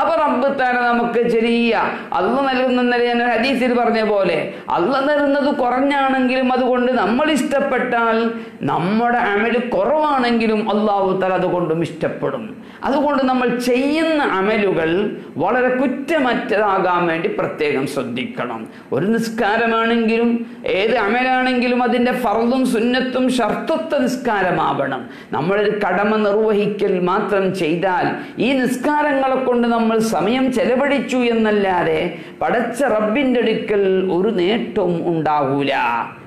അപ്പൊ റബ്ബ് താന നമുക്ക് ചെറിയ അള്ള നൽകുന്നല്ലേ ഞാൻ ഹദീസിൽ പറഞ്ഞ പോലെ അള്ള തരുന്നത് കുറഞ്ഞാണെങ്കിലും അതുകൊണ്ട് നമ്മൾ ഇഷ്ടപ്പെട്ടാൽ നമ്മുടെ അമൽ കുറവാണെങ്കിലും അള്ളാഹു തല അതുകൊണ്ടും ഇഷ്ടപ്പെടും. അതുകൊണ്ട് നമ്മൾ ചെയ്യുന്ന അമലുകൾ വളരെ കുറ്റമറ്റതാകാൻ വേണ്ടി പ്രത്യേകം ശ്രദ്ധിക്കണം. ഒരു നിസ്കാരമാണെങ്കിലും ഏത് അമലാണെങ്കിലും അതിന്റെ ഫർദും സുന്നത്തും ഷർത്തത്വ നിസ്കാരമാവണം. നമ്മളൊരു കടമ നിർവഹിക്കൽ മാത്രം ചെയ്താൽ ഈ നിസ്കാരങ്ങളെ കൊണ്ട് നമ്മൾ സമയം ചെലവഴിച്ചു എന്നല്ലാതെ പടച്ച റബ്ബിന്റെ അടുക്കൽ ഒരു നേട്ടവും ഉണ്ടാവൂല.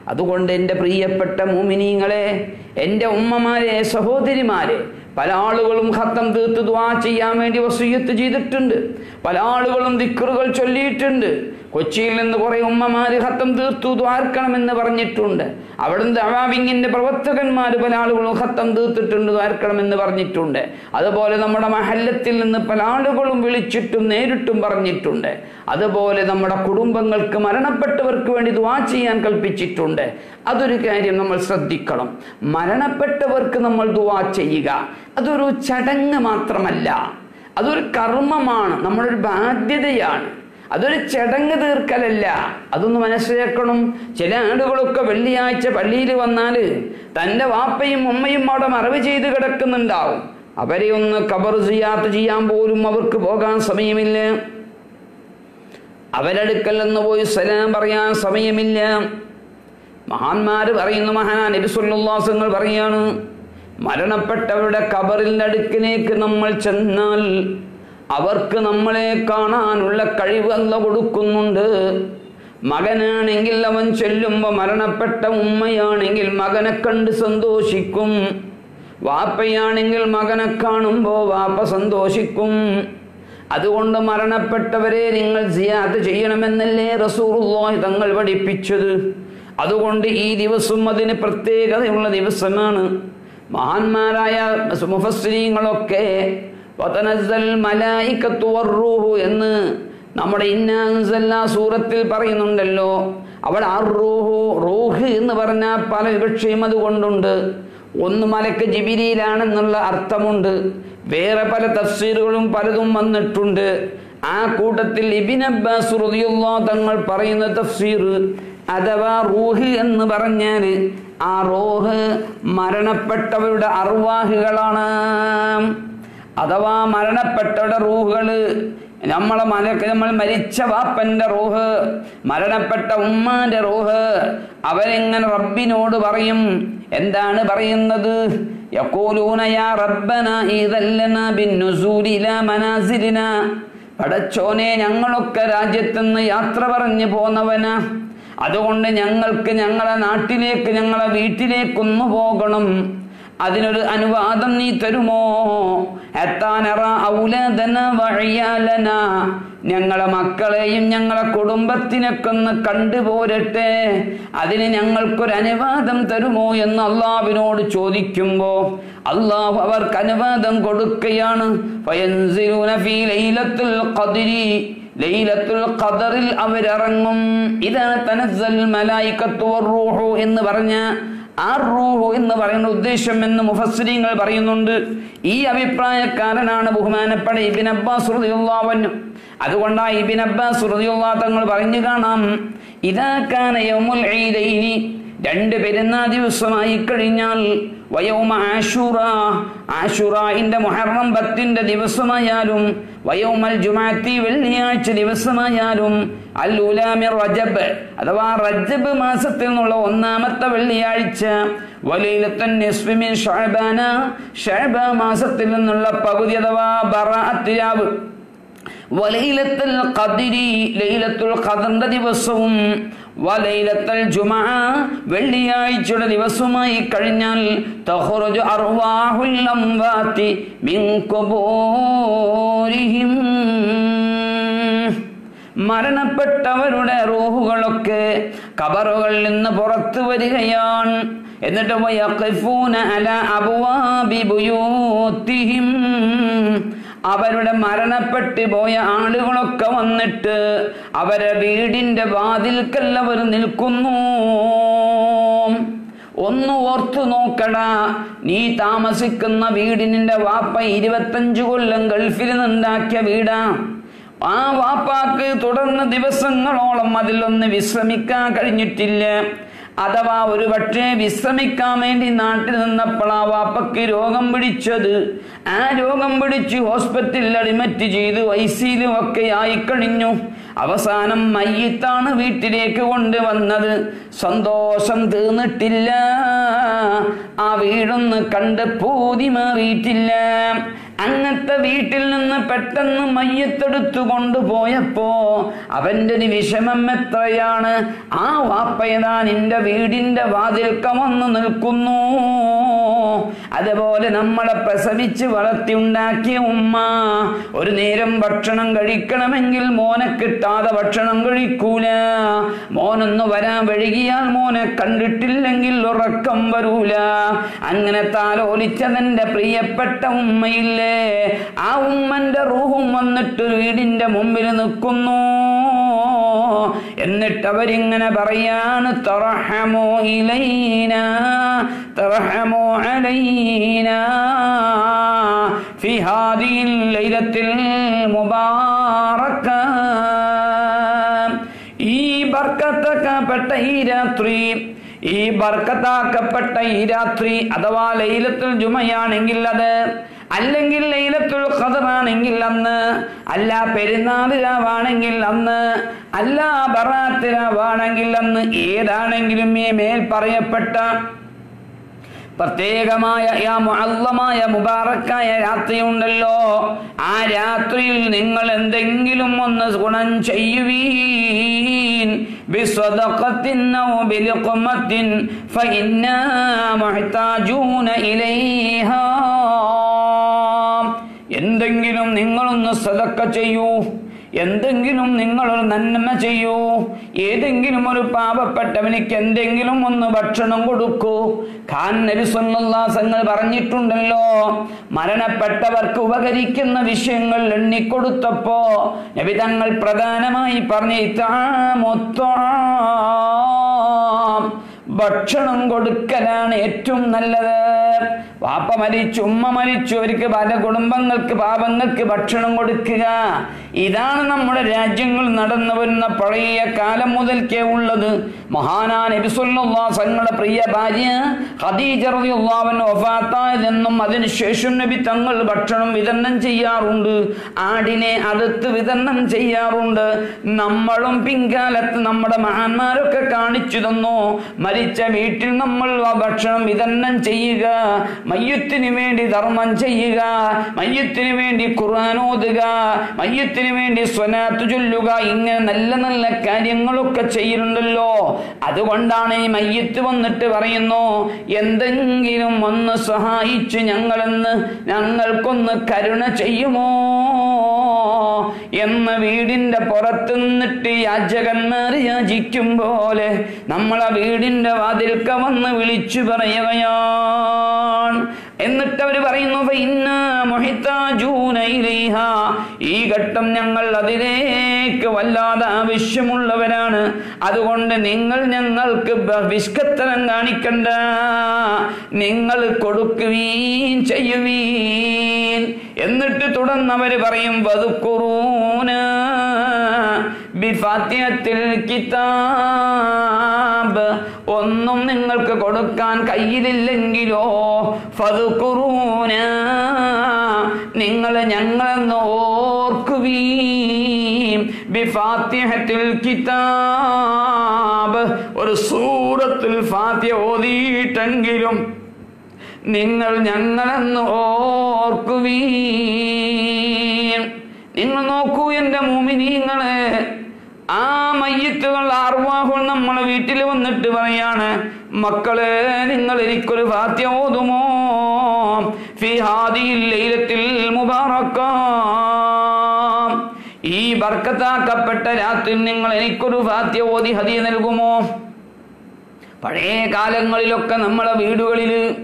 അതുകൊണ്ട് എന്റെ പ്രിയപ്പെട്ട മൂമിനീങ്ങളെ എന്റെ ഉമ്മമാരെ സഹോദരിമാരെ പല ആളുകളും ഹത്തം തീർത്ത് ദ്വാ ചെയ്യാൻ വേണ്ടി വസൂയത്ത് ചെയ്തിട്ടുണ്ട്. പല ആളുകളും ദിക്കറുകൾ ചൊല്ലിയിട്ടുണ്ട്. കൊച്ചിയിൽ നിന്ന് കുറെ ഉമ്മമാര് ഹത്തം തീർത്തു ദ്വാർക്കണമെന്ന് പറഞ്ഞിട്ടുണ്ട്. അവിടുന്ന് അവാവിങ്ങിന്റെ പ്രവർത്തകന്മാർ പല ആളുകളും ഹത്തം തീർത്തിട്ടുണ്ട് ദ്വാർക്കണമെന്ന് പറഞ്ഞിട്ടുണ്ട്. അതുപോലെ നമ്മുടെ മഹല്ലത്തിൽ നിന്ന് പല ആളുകളും വിളിച്ചിട്ടും നേരിട്ടും പറഞ്ഞിട്ടുണ്ട്. അതുപോലെ നമ്മുടെ കുടുംബങ്ങൾക്ക് മരണപ്പെട്ടവർക്ക് വേണ്ടി ദ്വാ ചെയ്യാൻ കൽപ്പിച്ചിട്ടുണ്ട്. അതൊരു കാര്യം നമ്മൾ ശ്രദ്ധിക്കണം. മരണപ്പെട്ടവർക്ക് നമ്മൾ ദ്വാ ചെയ്യുക. അതൊരു ചടങ്ങ് മാത്രമല്ല. അതൊരു കർമ്മമാണ്. നമ്മളൊരു ബാധ്യതയാണ്. അതൊരു ചടങ്ങ് തീർക്കലല്ല. അതൊന്ന് മനസ്സിലാക്കണം. ചില ആടുകളൊക്കെ വെള്ളിയാഴ്ച പള്ളിയിൽ വന്നാൽ തന്റെ വാപ്പയും ഉമ്മയും അവിടെ മറവ് ചെയ്ത് കിടക്കുന്നുണ്ടാവും. അവരെ ഒന്ന് കബർ ചെയ്യാത്ത ചെയ്യാൻ പോലും അവർക്ക് പോകാൻ സമയമില്ല. അവരടുക്കൽ നിന്ന് പോയി സലാം പറയാൻ സമയമില്ല. മഹാന്മാര് പറയുന്നു മഹാനാ നബിസുല്ലാസങ്ങൾ പറയാണ് മരണപ്പെട്ടവരുടെ കബറിന്റെ അടുക്കിലേക്ക് നമ്മൾ ചെന്നാൽ അവർക്ക് നമ്മളെ കാണാനുള്ള കഴിവ് അല്ല കൊടുക്കുന്നുണ്ട്. മകനാണെങ്കിൽ അവൻ ചെല്ലുമ്പോൾ മരണപ്പെട്ട ഉമ്മയാണെങ്കിൽ മകനെ കണ്ട് സന്തോഷിക്കും. വാപ്പയാണെങ്കിൽ മകനെ കാണുമ്പോൾ വാപ്പ സന്തോഷിക്കും. അതുകൊണ്ട് മരണപ്പെട്ടവരെ നിങ്ങൾ സിയാത്ത് ചെയ്യണമെന്നല്ലേ റസൂറുള്ളാഹി തങ്ങൾ പഠിപ്പിച്ചത്. അതുകൊണ്ട് ഈ ദിവസം അതിന് പ്രത്യേകതയുള്ള ദിവസമാണ്. മഹാന്മാരായ മുഫസ്രീങ്ങളൊക്കെ എന്ന് നമ്മുടെ ഇന്നാൻസല്ല സൂറത്തിൽ പറയുന്നുണ്ടല്ലോ. അവൾ അറൂഹു റൂഹ് എന്ന് പറഞ്ഞാൽ പല വിവക്ഷയും അതുകൊണ്ടുണ്ട്. ഒന്ന് മലക്ക് ജിബിരിയിലാണെന്നുള്ള അർത്ഥമുണ്ട്. വേറെ പല തഫ്സീറുകളും പലതും വന്നിട്ടുണ്ട്. ആ കൂട്ടത്തിൽ ഇബിൻ അബ്ബാസ് റളിയല്ലാഹു തങ്ങൾ പറയുന്ന തഫ്സീർ അഥവാ റൂഹ് എന്ന് പറഞ്ഞാൽ ആ റോഹ് മരണപ്പെട്ടവരുടെ അർവാഹുകളാണ്. അഥവാ മരണപ്പെട്ടവരുടെ റൂഹുകൾ നമ്മളെ മലക്ക് നമ്മൾ മരിച്ച വാപ്പന്റെ റൂഹ് മരണപ്പെട്ട ഉമ്മാന്റെ റൂഹ് അവരിങ്ങനെ റബ്ബിനോട് പറയും എന്താണ് പറയുന്നത്? യാ പടച്ചോനെ ഞങ്ങളൊക്കെ രാജ്യത്തുനിന്ന് യാത്ര പറഞ്ഞു പോന്നവനാ. അതുകൊണ്ട് ഞങ്ങൾക്ക് ഞങ്ങളെ നാട്ടിലേക്ക് ഞങ്ങളെ വീട്ടിലേക്കൊന്നു പോകണം. അതിനൊരു അനുവാദം നീ തരുമോ? ഞങ്ങളെ മക്കളെയും ഞങ്ങളെ കുടുംബത്തിനൊക്കെ ഒന്ന് കണ്ടുപോരട്ടെ. അതിന് ഞങ്ങൾക്കൊരു അനുവാദം തരുമോ എന്ന് അള്ളാവിനോട് ചോദിക്കുമ്പോ അള്ളാഹു അവർക്ക് അനുവാദം കൊടുക്കുകയാണ്. ലൈലത്തുൽ ഖദറിൽ അവരിറങ്ങും. ഇതാണ് തനസൽ മലായിക്കത്തു വറൂഹു എന്ന് പറഞ്ഞ ആ റൂഹു എന്ന് പറയുന്ന ഉദ്ദേശം എന്ന് മുഫസ്സിരിങ്ങൾ പറയുന്നുണ്ട്. ഈ അഭിപ്രായക്കാരനാണ് ബഹുമാനപ്പെട്ട ഇബിൻ അബ്ബാസ് അൻഹു. അതുകൊണ്ടാ ഇബിൻ അബ്ബാസ് റളിയല്ലാഹു തങ്ങൾ പറഞ്ഞു കാണാം ഇദാ കാന യൗമുൽ രണ്ട് പെരുന്നാ ദിവസമായി കഴിഞ്ഞാൽ വയൗമ ആഷുറ ആഷുറയിന്റെ മുഹറം പത്തിന്റെ ദിവസമായാലും വയൗമൽ ജുമാത്തി വെള്ളിയാഴ്ച ദിവസമായാലും അൽ റജബ് അഥവാ റജബ് മാസത്തിൽ നിന്നുള്ള ഒന്നാമത്തെ വെള്ളിയാഴ്ച മാസത്തിൽ നിന്നുള്ള പകുതി അഥവാ ബറാത്തിരാവ് വലൈലത്തുൽ ഖദ്രി ലൈലത്തുൽ ഖദറിന്റെ ദിവസവും വലൈലത്തുൽ ജുമ വെള്ളിയാഴ്ചയുടെ ദിവസമായി കഴിഞ്ഞാൽ അർവാഹുൽ മിൻ മരണപ്പെട്ടവരുടെ റൂഹുകളൊക്കെ കബറുകളിൽ നിന്ന് പുറത്തു വരികയാണ്. എന്നിട്ട് അല അവരുടെ മരണപ്പെട്ട് പോയ ആളുകളൊക്കെ വന്നിട്ട് അവരെ വീടിന്റെ വാതിൽക്കല്ല അവർ നിൽക്കുന്നു. ഒന്ന് ഓർത്തു നോക്കടാ നീ താമസിക്കുന്ന വീടിനിന്റെ വാപ്പ ഇരുപത്തഞ്ചു കൊല്ലം ഗൾഫിൽ നിന്നുണ്ടാക്കിയ വീടാ. ആ വാപ്പാക്ക് തുടർന്ന് ദിവസങ്ങളോളം അതിലൊന്ന് വിശ്രമിക്കാൻ കഴിഞ്ഞിട്ടില്ല. അഥവാ ഒരു പക്ഷേ വിശ്രമിക്കാൻ വേണ്ടി നാട്ടിൽ നിന്നപ്പോൾ ആ വാപ്പയ്ക്ക് രോഗം പിടിച്ചത്. ആ രോഗം പിടിച്ച് ഹോസ്പിറ്റലിൽ അടിമറ്റ് ചെയ്ത് വൈസിയിലും ഒക്കെ ആയിക്കഴിഞ്ഞു. അവസാനം മയ്യത്താണ് വീട്ടിലേക്ക് കൊണ്ടുവന്നത്. സന്തോഷം തീർന്നിട്ടില്ല. ആ വീടൊന്ന് കണ്ട് പൂതി മാറിയിട്ടില്ല. അങ്ങനത്തെ വീട്ടിൽ നിന്ന് പെട്ടെന്ന് മയ്യത്തെടുത്തു കൊണ്ടുപോയപ്പോ അവന്റെ ഒരു വിഷമം എത്രയാണ്? ആ വാപ്പയതാ നിന്റെ വീടിന്റെ വാതിൽക്ക വന്ന് നിൽക്കുന്നു. അതുപോലെ നമ്മളെ പ്രസവിച്ച് വളർത്തി ഉണ്ടാക്കിയ ഉമ്മ ഒരു നേരം ഭക്ഷണം കഴിക്കണമെങ്കിൽ മോനെ കിട്ടാതെ ഭക്ഷണം കഴിക്കൂല. മോനൊന്ന് വരാൻ വഴുകിയാൽ മോനെ കണ്ടിട്ടില്ലെങ്കിൽ ഉറക്കം വരൂല. അങ്ങനെ താലോലിച്ചതെന്റെ പ്രിയപ്പെട്ട ഉമ്മയില്ലേ? ആ ഉമ്മന്റെ റൂഹും വന്നിട്ട് ഒരു വീടിന്റെ മുമ്പിൽ നിൽക്കുന്നു എന്നിട്ട് അവരിങ്ങനെ പറയാണ് തറഹമോ ഇലൈന തറഹമോ അലൈന في هذه الليلة المباركة ഈ ബർക്കത്താക്കപ്പെട്ട ഈ രാത്രി ഈ ബർക്കത്താക്കപ്പെട്ട ഈ രാത്രി അഥവാ ലൈലത്തുൽ ജുമയാണെങ്കിൽ അത് അല്ലെങ്കിൽ ലൈലത്തുൽ ഖദറാണെങ്കിൽ അന്ന് അല്ല പെരുന്നാൾ രാവാണെങ്കിൽ അന്ന് അല്ല ബറാത്ത് രാവാണെങ്കിൽ അന്ന് ഏതാണെങ്കിലും ഈ മേൽ പറയപ്പെട്ട പ്രത്യേകമായ ആ മുഅല്ലമായ മുബാറക്കായ രാത്രിയുണ്ടല്ലോ ആ രാത്രിയിൽ നിങ്ങൾ എന്തെങ്കിലും ഒന്ന് ഗുണം ചെയ്യുവീൻ. ഇലൈഹാ. എന്തെങ്കിലും നിങ്ങളൊന്ന് സതക്ക ചെയ്യൂ. എന്തെങ്കിലും നിങ്ങളൊരു നന്മ ചെയ്യൂ. ഏതെങ്കിലും ഒരു പാപപ്പെട്ടവനിക്ക് എന്തെങ്കിലും ഒന്ന് ഭക്ഷണം കൊടുക്കൂ. ഖാൻ നബി പറഞ്ഞിട്ടുണ്ടല്ലോ മരണപ്പെട്ടവർക്ക് ഉപകരിക്കുന്ന വിഷയങ്ങൾ എണ്ണിക്കൊടുത്തപ്പോ നബി തങ്ങൾ പ്രധാനമായി പറഞ്ഞ ഭക്ഷണം കൊടുക്കലാണ് ഏറ്റവും നല്ലത്. വാപ്പ മരിച്ചു ഉമ്മ മരിച്ചു അവർക്ക് പല കുടുംബങ്ങൾക്ക് പാപങ്ങൾക്ക് ഭക്ഷണം കൊടുക്കുക. ഇതാണ് നമ്മുടെ രാജ്യങ്ങൾ നടന്നു വരുന്ന പഴയ കാലം മുതൽക്കേ ഉള്ളത്. മഹാനാ നബിസുല്ലാസങ്ങളുടെ പ്രിയ ഭാര്യ ഖദീജ ഒഫാത്തായതെന്നും അതിനുശേഷം നബി തങ്ങൾ ഭക്ഷണം വിതരണം ചെയ്യാറുണ്ട്. ആടിനെ അടുത്ത് വിതരണം ചെയ്യാറുണ്ട്. നമ്മളും പിൻകാലത്ത് നമ്മുടെ മഹാന്മാരൊക്കെ കാണിച്ചു തന്നു. മരിച്ച വീട്ടിൽ നമ്മൾ ഭക്ഷണം വിതരണം ചെയ്യുക. മയ്യത്തിന് വേണ്ടി ധർമ്മം ചെയ്യുക. മയ്യത്തിന് വേണ്ടി ഖുർആൻ ഓതുക. മയ്യത്തിന് വേണ്ടി സ്വനാത്ത് ചൊല്ലുക. ഇങ്ങനെ നല്ല നല്ല കാര്യങ്ങളൊക്കെ ചെയ്യുന്നുണ്ടല്ലോ. അതുകൊണ്ടാണ് ഈ മയ്യത്ത് വന്നിട്ട് പറയുന്നു എന്തെങ്കിലും ഒന്ന് സഹായിച്ച് ഞങ്ങളെന്ന് ഞങ്ങൾക്കൊന്ന് കരുണ ചെയ്യുമോ? എന്ന വീടിന്റെ പുറത്ത് നിന്നിട്ട് യാചകന്മാർ യാചിക്കും പോലെ നമ്മളെ വീടിന്റെ വാതിൽക്ക വന്ന് വിളിച്ചു പറയുകയാണ്. എന്നിട്ട് അവർ പറയുന്നു. ഈ ഘട്ടം ഞങ്ങൾ അതിലേക്ക് വല്ലാതെ ആവശ്യമുള്ളവരാണ്. അതുകൊണ്ട് നിങ്ങൾ ഞങ്ങൾക്ക് വിഷ്കത്തനം കാണിക്കണ്ട. നിങ്ങൾ കൊടുക്കുകയും ചെയ്യുവീൻ. എന്നിട്ട് തുടർന്നവര് പറയും വതുക്കുറൂന ബിഫാത്തിയത്തിൽ കിതാബ് ഒന്നും നിങ്ങൾക്ക് കൊടുക്കാൻ കയ്യിലില്ലെങ്കിലോ? ഫതുക്കുറൂന നിങ്ങൾ ഞങ്ങളെന്ന് ഓർക്കുവീം ബിഫാത്തിഹത്തിൽ കിതാബ് ഒരു സൂറത്തിൽ ഫാത്തിയ ഓതിയിട്ടെങ്കിലും നിങ്ങൾ ഞങ്ങളെന്ന് ഓർക്കുവീൻ. നിങ്ങൾ നോക്കൂ എന്റെ മൂമിനീങ്ങളെ. ആ മയ്യത്തുകൾ ആർവാഹുൾ നമ്മളെ വീട്ടിൽ വന്നിട്ട് പറയാണ് മക്കളെ നിങ്ങൾ എനിക്കൊരു ഫാത്യ ഓതുമോ? ഫി ലൈലത്തിൽ മുബാറക്കാം. ഈ ബർക്കത്താക്കപ്പെട്ട രാത്രി നിങ്ങൾ എനിക്കൊരു ഫാത്യ ഓതി ഹതി നൽകുമോ? പഴയ കാലങ്ങളിലൊക്കെ നമ്മളെ വീടുകളിൽ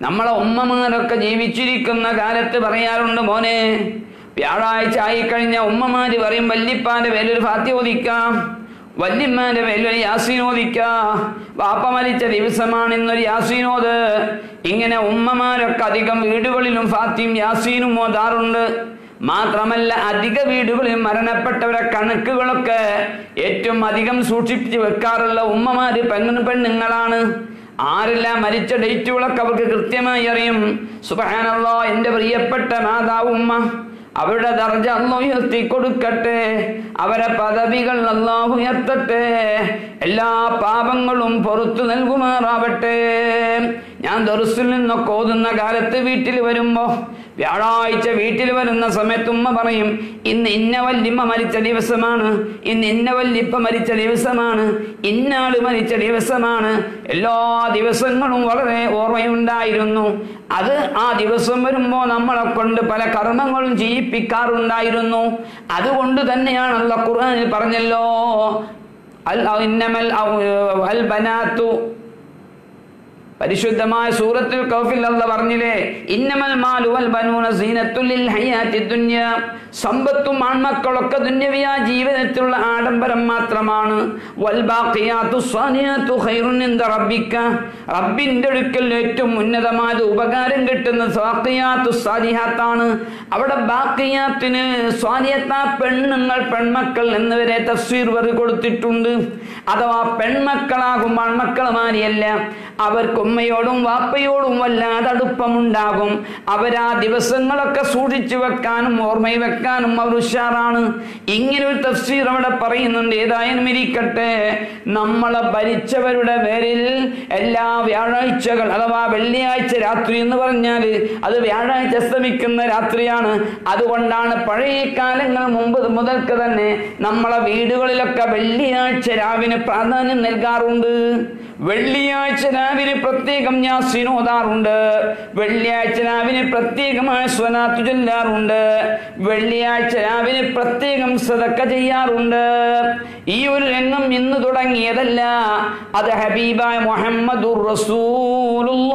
നമ്മളെ ഉമ്മമാരൊക്കെ ജീവിച്ചിരിക്കുന്ന കാലത്ത് പറയാറുണ്ട് മോനെ വ്യാഴാഴ്ച ആയിക്കഴിഞ്ഞ ഉമ്മമാര് പറയും വല്യപ്പാന്റെ പേരിലൊരു ഫാത്തി ഓദിക്കാം വല്യമ്മാന്റെ പേരിലൊരു യാസീൻ ഓദിക്കാം വാപ്പ മരിച്ച ദിവസമാണ് ഇന്നൊരു യാസീനോത് ഇങ്ങനെ ഉമ്മമാരൊക്കെ അധികം വീടുകളിലും ഫാത്തിയും യാസീനും ഓതാറുണ്ട്. മാത്രമല്ല അധിക വീടുകളിൽ മരണപ്പെട്ടവരെ കണക്കുകളൊക്കെ ഏറ്റവും അധികം സൂക്ഷിച്ചു വെക്കാറുള്ള ഉമ്മമാര് പെണ്ണു പെണ്ണുങ്ങളാണ്. ആരെല്ലാം മരിച്ച ഡേറ്റുകളൊക്കെ അവർക്ക് കൃത്യമായി അറിയും. സുബഹാനല്ലോ എന്റെ പ്രിയപ്പെട്ട മാതാവ് ഉമ്മ. അവരുടെ ദർജ അന്ന് ഉയർത്തി കൊടുക്കട്ടെ. അവരെ പദവികൾ അള്ളാഹു ഉയർത്തട്ടെ. എല്ലാ പാപങ്ങളും പുറത്തു നൽകുമാറാവട്ടെ. ഞാൻ ദർസിൽ നിന്നൊക്കെ ഓതുന്ന കാലത്ത് വീട്ടിൽ വരുമ്പോ വ്യാഴാഴ്ച വീട്ടിൽ വരുന്ന സമയത്ത് ഉമ്മ പറയും ഇന്ന് ഇന്ന മരിച്ച ദിവസമാണ് ഇന്ന് ഇന്ന മരിച്ച ദിവസമാണ് ഇന്നാൾ മരിച്ച ദിവസമാണ്. എല്ലാ ദിവസങ്ങളും വളരെ ഓർമ്മയുണ്ടായിരുന്നു. അത് ആ ദിവസം വരുമ്പോ നമ്മളെ കൊണ്ട് പല കർമ്മങ്ങളും ചെയ്യിപ്പിക്കാറുണ്ടായിരുന്നു. അതുകൊണ്ട് തന്നെയാണല്ലോ ഖുർആനിൽ പറഞ്ഞല്ലോ അൽ ഇന്നമൽ അൽ ബനാത്തു പരിശുദ്ധമായ സൂറത്തിൽ കൗഫിൽ അല്ല പറഞ്ഞില്ലേ ഇന്നമൽ മാലുവൽ ബനൂന സീനത്തുൽ ഹയാത്തി ദുന്യ. സമ്പത്തും ആൺമക്കളൊക്കെ ദുന്യവിയാ ജീവിതത്തിലുള്ള ആഡംബരം മാത്രമാണ്. സ്വാലിഹാത്തു റബ്ബിന്റെ അടുക്കൽ ഏറ്റവും ഉന്നതമായത് ഉപകാരം കിട്ടുന്ന സ്വാഖിയാത്തു സാലിഹാത്താണ്. അവിടെ ബാക്കിയാത്തിന് സ്വാലിയത്ത പെണ്ണുങ്ങൾ പെൺമക്കൾ എന്നിവരെ തസ്വീർ വറി കൊടുത്തിട്ടുണ്ട്. അഥവാ പെൺമക്കളാകും ആൺമക്കളുമാരിയല്ല അവർക്ക് ഉമ്മയോടും വാപ്പയോടും വല്ലാതെ അടുപ്പമുണ്ടാകും. അവരാ ദിവസങ്ങളൊക്കെ സൂക്ഷിച്ചു വെക്കാനും ഓർമ്മയിൽ വെക്കാനും അവർ ഉഷാറാണ്. ഇങ്ങനെ ഒരു തഫ്സീർ അവിടെ പറയുന്നുണ്ട് ഏതായാലും ഇരിക്കട്ടെ. നമ്മളെ ഭരിച്ചവരുടെ പേരിൽ എല്ലാ വ്യാഴാഴ്ചകൾ അഥവാ വെള്ളിയാഴ്ച രാത്രി എന്ന് പറഞ്ഞാൽ അത് വ്യാഴാഴ്ച അസ്തമിക്കുന്ന രാത്രിയാണ്. അതുകൊണ്ടാണ് പഴയ കാലങ്ങൾ മുമ്പ് മുതൽക്ക് തന്നെ നമ്മളെ വീടുകളിലൊക്കെ വെള്ളിയാഴ്ച രാവിലെ പ്രാധാന്യം നൽകാറുണ്ട്. വെള്ളിയാഴ്ച രാവിലെ പ്രത്യേകം ഞാൻ സിനോദാറുണ്ട് വെള്ളിയാഴ്ച രാവിലെ പ്രത്യേകമായ സ്വനാത്തു ചൊല്ലാറുണ്ട്. വെള്ളിയാഴ്ച രാവിലെ പ്രത്യേകം സതക്ക ചെയ്യാറുണ്ട്. ഈ ഒരു രംഗം ഇന്ന് തുടങ്ങിയതല്ല. അത് ഹബീബായ മുഹമ്മദുർ റസൂലുള്ള.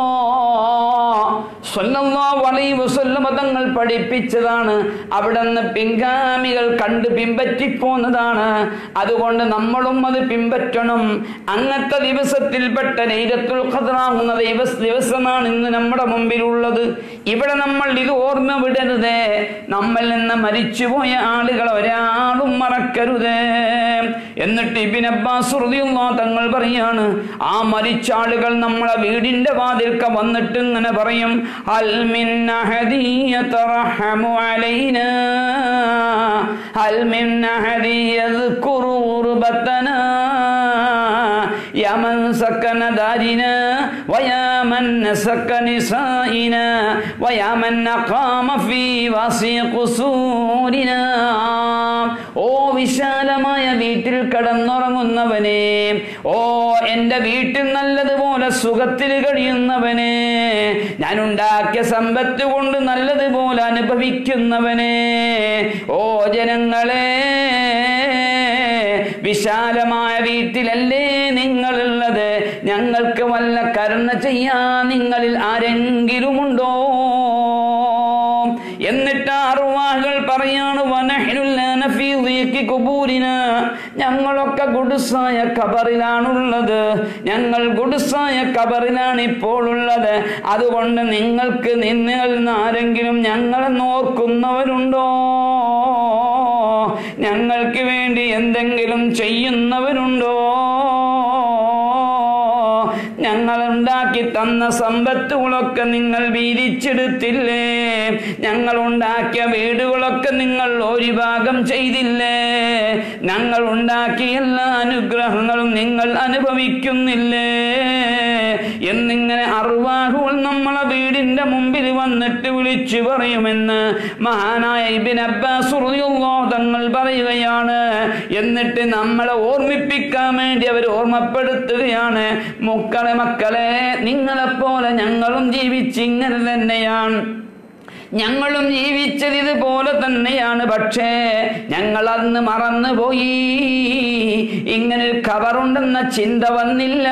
തങ്ങൾ പഠിപ്പിച്ചതാണ്. അവിടെ നിന്ന് പിൻഗാമികൾ കണ്ട് പിൻപറ്റിപ്പോന്നതാണ്. അതുകൊണ്ട് നമ്മളും അത് പിൻപറ്റണം. അങ്ങനത്തെ ദിവസത്തിൽപ്പെട്ട ലൈലത്തുൽ ഖദറാകുന്ന ദിവസ ദിവസമാണ് ഇന്ന് നമ്മുടെ മുമ്പിലുള്ളത്. ഇവിടെ നമ്മൾ ഇത് ഓർമ്മ വിടരുതേ. നമ്മൾ നിന്ന് മരിച്ചുപോയ ആളുകൾ ഒരാളും മറക്കരുതേ. എന്നിട്ട് ഇബിൻ അബ്ബാസ് തങ്ങൾ പറയാണ് ആ മരിച്ച ആളുകൾ നമ്മളെ വീടിന്റെ വാതിൽക്ക വന്നിട്ട് ഇങ്ങനെ പറയും അൽ മിൻ അഹദി യതറഹമു അലൈനാ അൽ മിൻ അഹദി യذكറു ഖുർബതനാ يا من سكن دارنا ويا من نسك نسائنا ويا من نقام في وسي قصورنا ഓ വിശാലമായ വീട്ടിൽ കടന്നുറങ്ങുന്നവനെ ഓ എൻ്റെ വീട്ടിൽ നല്ലതുപോലെ സുഖത്തിൽ കഴിയുന്നവനെ ഞാൻ ഉണ്ടാക്കിയ സമ്പത്ത് കൊണ്ട് നല്ലതുപോലെ അനുഭവിക്കുന്നവനെ ഓ ജനങ്ങളെ വിശാലമായ വീട്ടിലല്ലേ നിങ്ങളുള്ളത്? ഞങ്ങൾക്ക് വല്ല കരുണ ചെയ്യാൻ നിങ്ങളിൽ ആരെങ്കിലുമുണ്ടോ? എന്നിട്ട് അറുവാഹുകൾ പറയാണ് ഞങ്ങളൊക്കെ ഗുഡുസായ കബറിലാണുള്ളത് ഞങ്ങൾ ഗുഡുസായ കബറിലാണ് ഇപ്പോൾ ഉള്ളത് അതുകൊണ്ട് നിങ്ങൾക്ക് നിന്നുകളിൽ നിന്ന് ആരെങ്കിലും ഞങ്ങളെ നോർക്കുന്നവരുണ്ടോ ഞങ്ങൾക്ക് വേണ്ടി എന്തെങ്കിലും ചെയ്യുന്നവരുണ്ടോ? ഞങ്ങൾ ഉണ്ടാക്കി തന്ന സമ്പത്തുകളൊക്കെ നിങ്ങൾ വീതിച്ചെടുത്തില്ലേ? ഞങ്ങൾ ഉണ്ടാക്കിയ വീടുകളൊക്കെ നിങ്ങൾ ഒരു ഭാഗം ചെയ്തില്ലേ? ഞങ്ങൾ ഉണ്ടാക്കിയ എല്ലാ അനുഗ്രഹങ്ങളും നിങ്ങൾ അനുഭവിക്കുന്നില്ലേ? എന്നിങ്ങനെ അറുവാഹുകൾ നമ്മളെ വീടിന്റെ മുമ്പിൽ വന്നിട്ട് വിളിച്ചു പറയുമെന്ന് മഹാനായ ഇബിൻ അബ്ബാസ് തങ്ങൾ പറയുകയാണ്. എന്നിട്ട് നമ്മളെ ഓർമ്മിപ്പിക്കാൻ വേണ്ടി അവർ ഓർമ്മപ്പെടുത്തുകയാണ്. മക്കളെ മക്കളെ നിങ്ങളെപ്പോലെ ഞങ്ങളും ജീവിച്ചിങ്ങനെ തന്നെയാണ്. ഞങ്ങളും ജീവിച്ചത് ഇതുപോലെ തന്നെയാണ്. പക്ഷേ ഞങ്ങൾ അന്ന് മറന്നുപോയി. ഇങ്ങനെ ഖബറുണ്ടെന്ന ചിന്ത വന്നില്ല.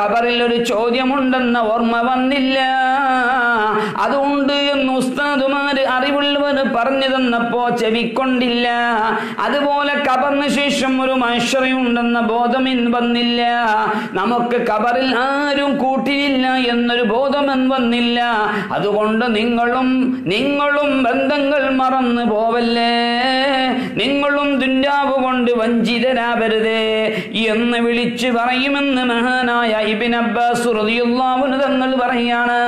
ഖബറിൽ ഒരു ചോദ്യമുണ്ടെന്ന ഓർമ്മ വന്നില്ല. അതുകൊണ്ട് എന്ന് ഉസ്താദുമാര് അറിവുള്ളവന് പറഞ്ഞു തന്നപ്പോ ചെവിക്കൊണ്ടില്ല. അതുപോലെ കബറിന് ശേഷം ഒരു മനുഷ്യറുണ്ടെന്ന ബോധം വന്നില്ല. നമുക്ക് കബറിൽ ആരും കൂട്ടിയില്ല എന്നൊരു ബോധം വന്നില്ല. അതുകൊണ്ട് നിങ്ങളും നിങ്ങളും ബന്ധങ്ങൾ മറന്നു പോവല്ലേ? നിങ്ങളും ദുന്യാവ് കൊണ്ട് വഞ്ചിതരാവരുതേ എന്ന് വിളിച്ചു പറയുമെന്ന് മഹാനായ ഇബിൻ അബ്ബാസ് തങ്ങൾ പറയാണ്.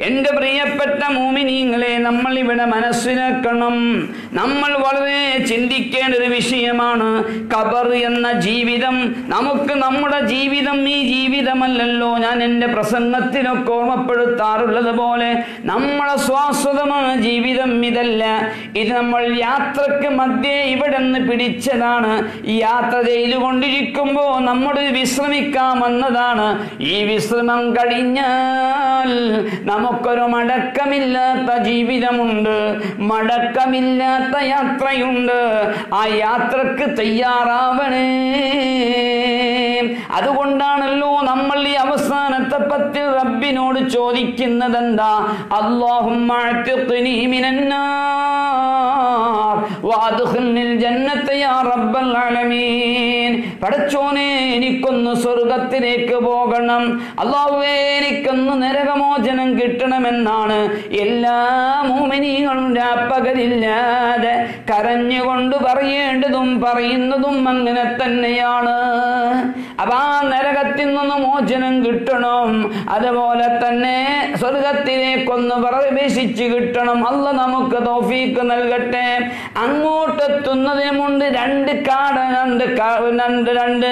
എന്റെ പ്രിയപ്പെട്ട മൂമിനീങ്ങളെ നമ്മൾ ഇവിടെ മനസ്സിലാക്കണം. നമ്മൾ വളരെ ചിന്തിക്കേണ്ട ഒരു വിഷയമാണ് കബർ എന്ന ജീവിതം. നമുക്ക് നമ്മുടെ ജീവിതം ഈ ജീവിതമല്ലല്ലോ. ഞാൻ എന്റെ പ്രസംഗത്തിനൊക്കെ ഓർമ്മപ്പെടുത്താറുള്ളത് പോലെ നമ്മളെ സ്വാസ്വതമാണ് ജീവിതം ഇതല്ല. ഇത് നമ്മൾ യാത്രയ്ക്ക് മധ്യേ ഇവിടെ നിന്ന് പിടിച്ചതാണ്. ഈ യാത്ര ചെയ്തുകൊണ്ടിരിക്കുമ്പോൾ നമ്മൾ വിശ്രമിക്കാമെന്നതാണ്. ഈ വിശ്രമം കഴിഞ്ഞാൽ നമുക്കൊരു മടക്കമില്ലാത്ത ജീവിതമുണ്ട്. മടക്കമില്ലാത്ത യാത്രയുണ്ട്. ആ യാത്രയ്ക്ക് തയ്യാറാവണേ. അതുകൊണ്ടാണല്ലോ നമ്മൾ ഈ അവസാനത്തെ പത്ത് റബ്ബിനോട് ചോദിക്കുന്നത് എന്താ അള്ളാഹും പടച്ചോനെ എനിക്കൊന്ന് സ്വർഗത്തിലേക്ക് പോകണം. അള്ളാഹുവേ എനിക്കൊന്ന് നരകമോചനം കിട്ടണമെന്നാണ്. എല്ലാ മോമിനികളും രാപ്പകലില്ലാതെ കരഞ്ഞുകൊണ്ട് പറയേണ്ടതും പറയുന്നതും അങ്ങനെ തന്നെയാണ്. അപ്പൊ ആ നരകത്തിൽ നിന്ന് മോചനം കിട്ടണം. അതുപോലെ തന്നെ സ്വർഗത്തിലേക്കൊന്ന് പ്രവേശിച്ചു കിട്ടണം. അല്ല നമുക്ക് തോഫീക്ക് നൽകട്ടെ. അങ്ങോട്ടെത്തുന്നതിന് മുമ്പ് രണ്ട് കാട് രണ്ട് രണ്ട് രണ്ട്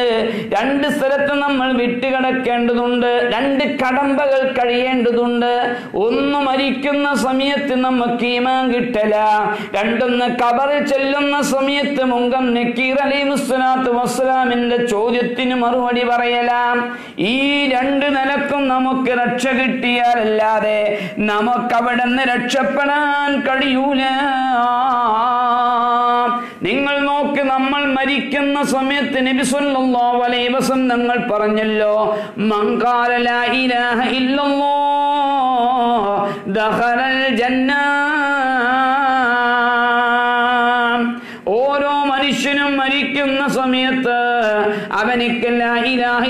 രണ്ട് സ്ഥലത്ത് നമ്മൾ വിട്ടുകിടക്കേണ്ടതുണ്ട്. രണ്ട് കടമ്പകൾ കഴിയേണ്ടതുണ്ട്. ഒന്ന് മരിക്കുന്ന സമയത്ത് നമുക്ക് ഈമാൻ കിട്ടല. രണ്ടൊന്ന് കബറിൽ ചെല്ലുന്ന സമയത്ത് മുങ്കം നക്കീർ അലി മുസ്ലാത്ത് വസ്സലാമിന്റെ ചോദ്യത്തിന് മറുപടി പറയലാം. ഈ രണ്ട് നിലക്കും നമുക്ക് രക്ഷ കിട്ടിയാലല്ലാതെ നമുക്ക് അവിടെ നിന്ന് രക്ഷപ്പെടാൻ കഴിയൂല. നിങ്ങൾ നോക്ക് നമ്മൾ മരിക്കുന്ന സമയത്ത് നബി സല്ലല്ലാഹു അലൈഹി വസല്ലം ഞങ്ങൾ പറഞ്ഞല്ലോ മങ്കാല ലാ ഇലാഹ ഇല്ലല്ലാഹ് ദഖലൽ ജന്ന. ഓരോ മനുഷ്യനും മരിക്കുന്ന സമയത്ത് അവനിക്ക് ലാ ഇലാഹ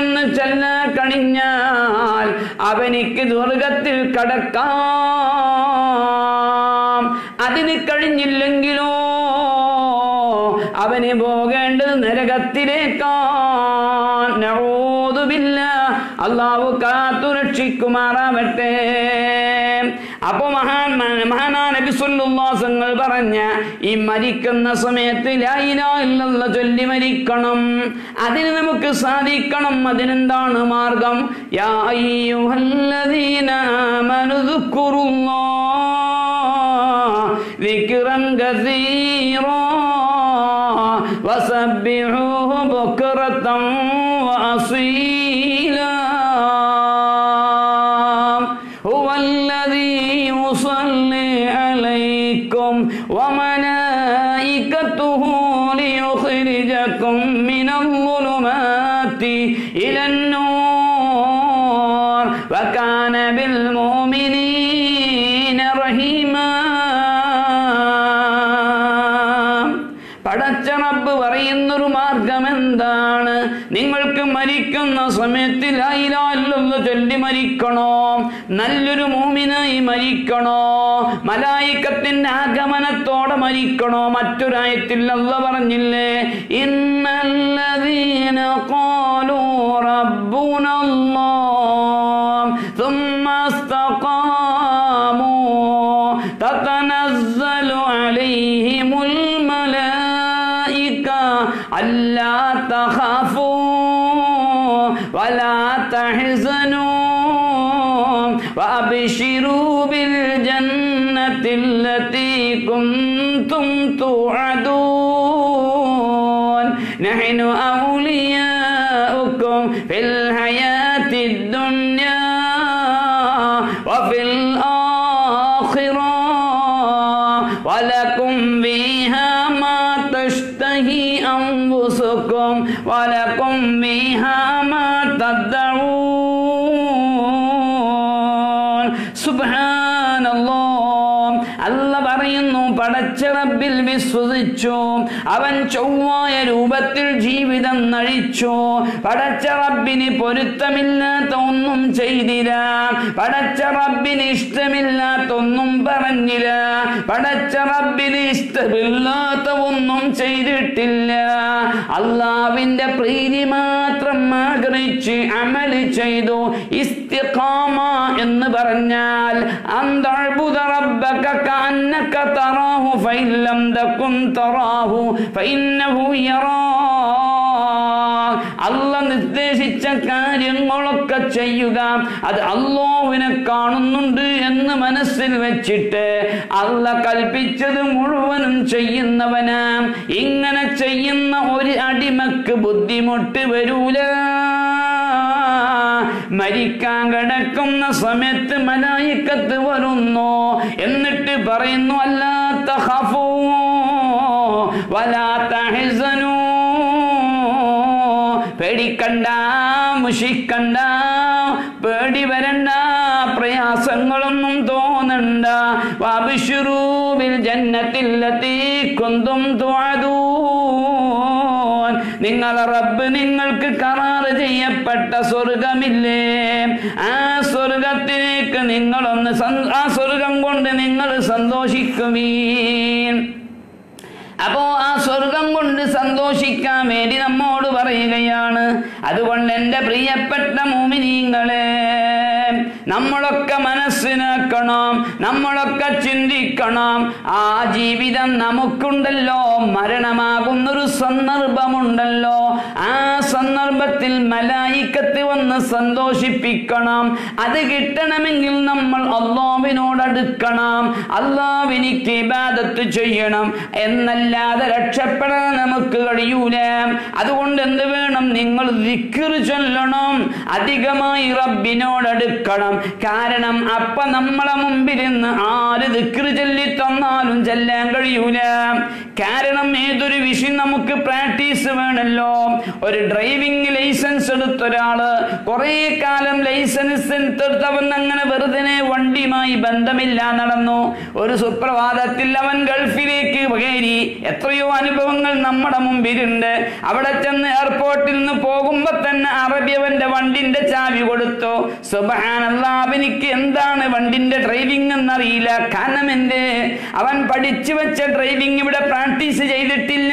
എന്ന് ചെല്ല കണിഞ്ഞാൽ അവനിക്ക് ദുർഗത്തിൽ കടക്കാം. അതിന് കഴിഞ്ഞില്ലെങ്കിലോ? അവന് പോകേണ്ടത് നരകത്തിലേക്കാൻ നഊദുബില്ല അള്ളാഹു കാത്തു രക്ഷിക്കുമാറാവട്ടെ. അപ്പൊ മഹാൻ മഹാനാ നബി സല്ലല്ലാഹുങ്ങൾ പറഞ്ഞ ഈ മരിക്കുന്ന സമയത്ത് ലാ ഇലാഹ ഇല്ലല്ലാഹ് ചൊല്ലി മരിക്കണം. അതിന് നമുക്ക് സാധിക്കണം. അതിനെന്താണ് മാർഗം? യാ അയ്യുഹല്ലദീന ആമനു حمدا كثيرا وسبحوه بكرة وأصيلا. ചൊല്ലി മരിക്കണോ നല്ലൊരു മൂമിനായി മരിക്കണോ മലായിക്കത്തിന്റെ ആഗമനത്തോടെ മരിക്കണോ മറ്റൊരായത്തിൽ അല്ല പറഞ്ഞില്ലേ ഇന്നല്ലദീന ഖാലൂ റബ്ബുനല്ലാഹ് ثم استقاموا تتنزل عليهم الملائكة ألا تخافوا ولا تحزنوا وأبشروا بالجنة التي كنتم توعدون. نحن أولياؤكم في الحياة الدنيا وفي الآخرة ولكم فيها ما تشتهي أنفسكم ولكم فيها ما تدعون سبحان റബ്ബിൽ വിശ്വസിച്ചു. അവൻ ചൊവ്വായ രൂപത്തിൽ ജീവിതം നഴിച്ചു. പടച്ച റബ്ബിന് പൊരുത്തമില്ലാത്ത ഒന്നും ചെയ്തില്ല. പടച്ച റബ്ബിന് ഇഷ്ടമില്ലാത്ത ഒന്നും പറഞ്ഞില്ല. പടച്ച റബ്ബിന് ഇഷ്ടമില്ലാത്ത ഒന്നും ചെയ്തിട്ടില്ല. അള്ളാവിന്റെ പ്രീതി മാത്രം ആഗ്രഹിച്ച് അമൽ ചെയ്തു. ഇസ്തിഖാമ എന്ന് പറഞ്ഞാൽ അന്തഅ്ബുദ റബ്ബക കഅന്നക തറാഹു ഫഇൻ ലം تكن تراه ഫഇന്നഹു يراك അല്ല നിർദ്ദേശിച്ച കാര്യങ്ങളൊക്കെ ചെയ്യുക. അത് അല്ലോവിനെ കാണുന്നുണ്ട് എന്ന് മനസ്സിൽ വെച്ചിട്ട് അല്ല കൽപ്പിച്ചത് മുഴുവനും ചെയ്യുന്നവന്. ഇങ്ങനെ ചെയ്യുന്ന ഒരു അടിമക്ക് ബുദ്ധിമുട്ട് വരൂല. മരിക്കാൻ കിടക്കുന്ന സമയത്ത് മലായിക്കത്ത് വരുന്നു? എന്നിട്ട് പറയുന്നു അല്ലാത്ത ഹഫൂ വലാത്ത ഹിസനൂ പേടിക്കണ്ട മുഷിക്കണ്ട പേടി വരണ്ട പ്രയാസങ്ങളൊന്നും തോന്നണ്ട. വാബിഷുറൂബിൽ ജന്നത്തിലെത്തി കൊന്തും തോഴതൂ നിങ്ങളെ റബ്ബ് നിങ്ങൾക്ക് കറാറ് ചെയ്യപ്പെട്ട സ്വർഗമില്ലേ? ആ സ്വർഗത്തിലേക്ക് നിങ്ങളൊന്ന് ആ സ്വർഗം കൊണ്ട് നിങ്ങൾ സന്തോഷിക്കുമീൻ അപ്പോ ആ സ്വർഗം കൊണ്ട് സന്തോഷിക്കാൻ വേണ്ടി നമ്മോട് പറയുകയാണ്. അതുകൊണ്ട് എന്റെ പ്രിയപ്പെട്ട മോമിനീങ്ങളെ നമ്മളൊക്കെ മനസ്സിലാക്കണം നമ്മളൊക്കെ ചിന്തിക്കണം. ആ ജീവിതം നമുക്കുണ്ടല്ലോ മരണമാകുന്നൊരു സന്ദർഭമുണ്ടല്ലോ. ആ സന്ദർഭത്തിൽ മലായിക്കത്ത് വന്ന് സന്തോഷിപ്പിക്കണം. അത് കിട്ടണമെങ്കിൽ നമ്മൾ അള്ളാവിനോടടുക്കണം അള്ളാവിനിക്ക് ഇബാദത്ത് ചെയ്യണം. എന്നല്ലാതെ രക്ഷപ്പെടാൻ നമുക്ക് കഴിയൂല. അതുകൊണ്ട് എന്ത് വേണം? നിങ്ങൾ ദിക്കർ ചൊല്ലണം. അധികമായി റബ്ബിനോട് അടുക്കണം. കാരണം അപ്പ നമ്മളെ മുമ്പിൽ നിന്ന് ആര് ദിക്കറ് ചൊല്ലി തന്നാലും ചെല്ലാൻ കഴിയൂല. കാരണം ഏതൊരു വിഷയം നമുക്ക് പ്രാക്ടീസ് വേണമല്ലോ ഒരു ഡ്രൈവിംഗ് ലൈസൻസ് എടുത്ത ഒരാൾ കുറെ കാലം ലൈസൻസ് എടുത്തവൻ അങ്ങനെ വെറുതെ വണ്ടിയുമായി ബന്ധമില്ല നടന്നു. ഒരു സുപ്രഭാതത്തിൽ അവൻ ഗൾഫിലേക്ക് കയറി. എത്രയോ അനുഭവങ്ങൾ നമ്മുടെ മുമ്പിലുണ്ട്. അവിടെ ചെന്ന് എയർപോർട്ടിൽ നിന്ന് പോകുമ്പോ തന്നെ അറബിയവന്റെ വണ്ടിന്റെ ചാവി കൊടുത്തു. സുബാനല്ല അവനിക്ക് എന്താണ് വണ്ടിന്റെ ഡ്രൈവിംഗ് എന്നറിയില്ല. കാരണം എന്റെ അവൻ പഠിച്ചു വെച്ച ഡ്രൈവിംഗ് ഇവിടെ പ്രാക്ടീസ് ചെയ്തിട്ടില്ല.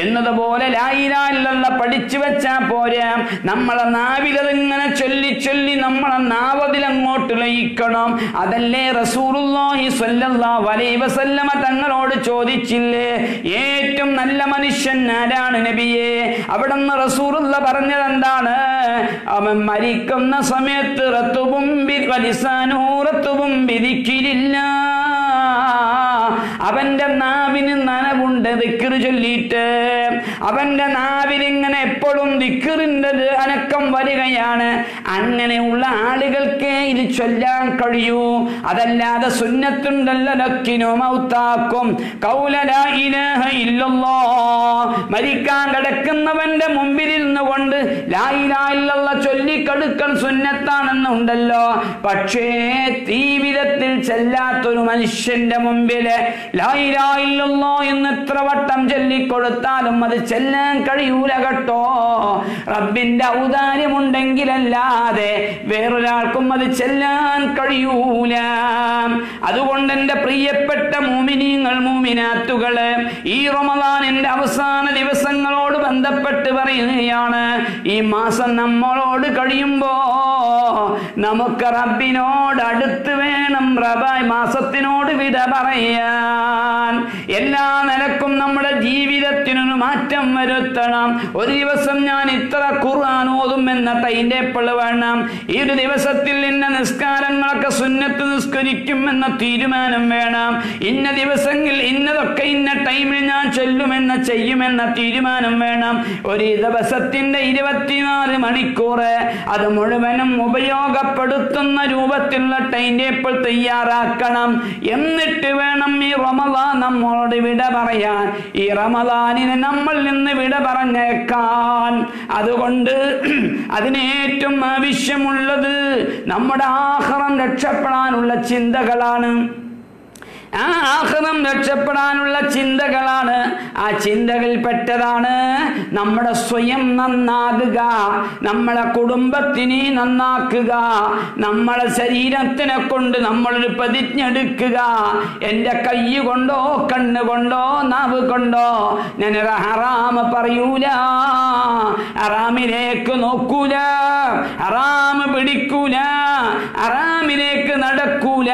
എന്നതുപോലെ ലായിലുള്ള പഠിച്ചു വെച്ചാ പോരാ. നമ്മളെ നാവിലതിങ്ങനെ ചൊല്ലി ചൊല്ലി നമ്മളെ നാവതിൽ അങ്ങോട്ട് ലയിക്കണം. അതല്ലേ അലൈഹി വസല്ലമ തങ്ങളോട് ചോദിച്ചില്ലേ? ഏറ്റവും നല്ല മനുഷ്യൻ ആരാണ് നബിയെ? അവിടെ നിന്ന് റസൂലുള്ള പറഞ്ഞത് എന്താണ് അവൻ മരിക്കുന്ന സമയത്ത് റത്തുബും റത്തുബും വിധിക്കില്ല അവന്റെ നാവിന് നനവുണ്ട് ദിക്കറ് ചൊല്ലിയിട്ട്. അവന്റെ നാവിൽ ഇങ്ങനെ എപ്പോഴും ദിക്കറിന്റെ അനക്കം വരികയാണ്. അങ്ങനെയുള്ള ആളുകൾക്ക് ഇത് ചൊല്ലാൻ കഴിയൂ. അതല്ലാതെ സുന്നത്തുണ്ടല്ലോ മൗത്താക്കും. മരിക്കാൻ കിടക്കുന്നവന്റെ മുമ്പിൽ ഇരുന്നുകൊണ്ട് ലായിലായില്ല ചൊല്ലിക്കടുക്കൽ സുന്നത്താണെന്നുണ്ടല്ലോ. പക്ഷേ തീവിധത്തിൽ ചെല്ലാത്തൊരു മനുഷ്യന്റെ മുമ്പിൽ ലായിലായില്ലല്ലോ എന്ന് എത്ര വട്ടം ചൊല്ലിക്കൊടുത്താലും അത് ചെല്ലാൻ കഴിയൂല കേട്ടോ. റബ്ബിന്റെ ഔദാര്യമുണ്ടെങ്കിലല്ലാതെ വേറൊരാൾക്കും അത് ചെല്ലാൻ കഴിയൂല. അതുകൊണ്ട് എന്റെ പ്രിയപ്പെട്ട മൂമിനീങ്ങൾ മൂമിനാത്തുകൾ ഈ റമദാനിന്റെ അവസാന ദിവസങ്ങളോട് ബന്ധപ്പെട്ട് പറയുകയാണ് ഈ മാസം നമ്മളോട് കഴിയുമ്പോ നമുക്ക് റബ്ബിനോട് അടുത്ത് വേണം. റബായ് മാസത്തിനോട് വിട പറയാൻ? എല്ലാ നിലക്കും നമ്മുടെ ജീവിതത്തിനൊരു മാറ്റം വരുത്തണം. ഒരു ദിവസം ഞാൻ ഇത്ര ഖുർആൻ ഓതും എന്ന എപ്പോൾ വേണം? ഈ ഒരു ദിവസത്തിൽ ഇന്ന നിസ്കാരങ്ങളൊക്കെ സുന്നത്ത് നിസ്കരിക്കും എന്ന തീരുമാനം വേണം. ഇന്ന ദിവസങ്ങളിൽ ഇന്നതൊക്കെ ഇന്ന ടൈമിൽ ഞാൻ ചൊല്ലുമെന്ന ചെയ്യുമെന്ന തീരുമാനം വേണം. ഒരു ദിവസത്തിന്റെ ഇരുപത്തിനാല് മണിക്കൂർ അത് മുഴുവനും ഉപയോഗപ്പെടുത്തുന്ന രൂപത്തിലുള്ള ടൈന്റെ എപ്പോൾ തയ്യാറാക്കണം. എന്നിട്ട് വേണം ഈ റമദാൻ നമ്മളോട് വിട പറയാൻ. ഈ റമദാനിനെ നമ്മൾ നിന്ന് വിട പറഞ്ഞേക്കാൻ. അതുകൊണ്ട് അതിന് ഏറ്റവും ആവശ്യമുള്ളത് നമ്മുടെ ആഹാരം രക്ഷപ്പെടാനുള്ള ചിന്തകളാണ്. ആ ആഹ്റം രക്ഷപ്പെടാനുള്ള ചിന്തകളാണ്. ആ ചിന്തകളിൽ പെട്ടതാണ്. നമ്മുടെ സ്വയം നന്നാകുക. നമ്മളെ കുടുംബത്തിനെ നന്നാക്കുക. നമ്മളെ ശരീരത്തിനെ കൊണ്ട് നമ്മളൊരു പ്രതിജ്ഞ എടുക്കുക എന്റെ കൈ കൊണ്ടോ കണ്ണ് കൊണ്ടോ നാവ് കൊണ്ടോ. ഞാനൊരു ഹറാമ പറയൂല. ഹറാമിലേക്ക് നോക്കൂല. ഹറാമ് പിടിക്കൂല. ഹറാമിലേക്ക് നടക്കൂല.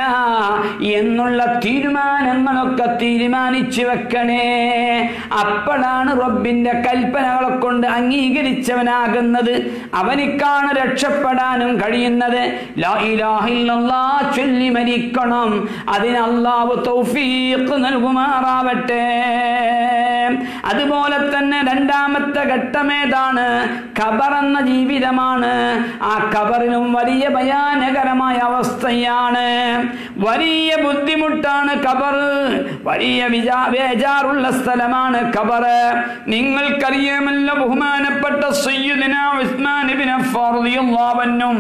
എന്നുള്ള തീരുമാനങ്ങളൊക്കെ തീരുമാനിച്ചു വെക്കണേ. അപ്പോഴാണ് റബ്ബിന്റെ കൽപ്പനകളെ കൊണ്ട് അംഗീകരിച്ചവനാകുന്നത്. അവനിക്കാണ് രക്ഷപ്പെടാനും കഴിയുന്നത്. ചൊല്ലി മരിക്കണം. അതിന് അള്ളാഹു തൗഫീഖ് നൽകുമാറാവട്ടെ. അതുപോലെ തന്നെ രണ്ടാമത്തെ ഘട്ടം ഏതാണ്? എന്ന ജീവിതമാണ്. ആ ഖബറിനും വലിയ ഭയാനകരമായ അവസ്ഥയാണ്. വലിയ ബുദ്ധിമുട്ടാണ് ഖബർ. വലിയ വേജാറുള്ള സ്ഥലമാണ് ഖബർ. നിങ്ങൾക്കറിയാമല്ലോ ബഹുമാനപ്പെട്ട സയ്യിദിന ഉസ്മാൻ ഇബ്നു അഫ്ഫാൻ റളിയല്ലാഹു അൻഹു.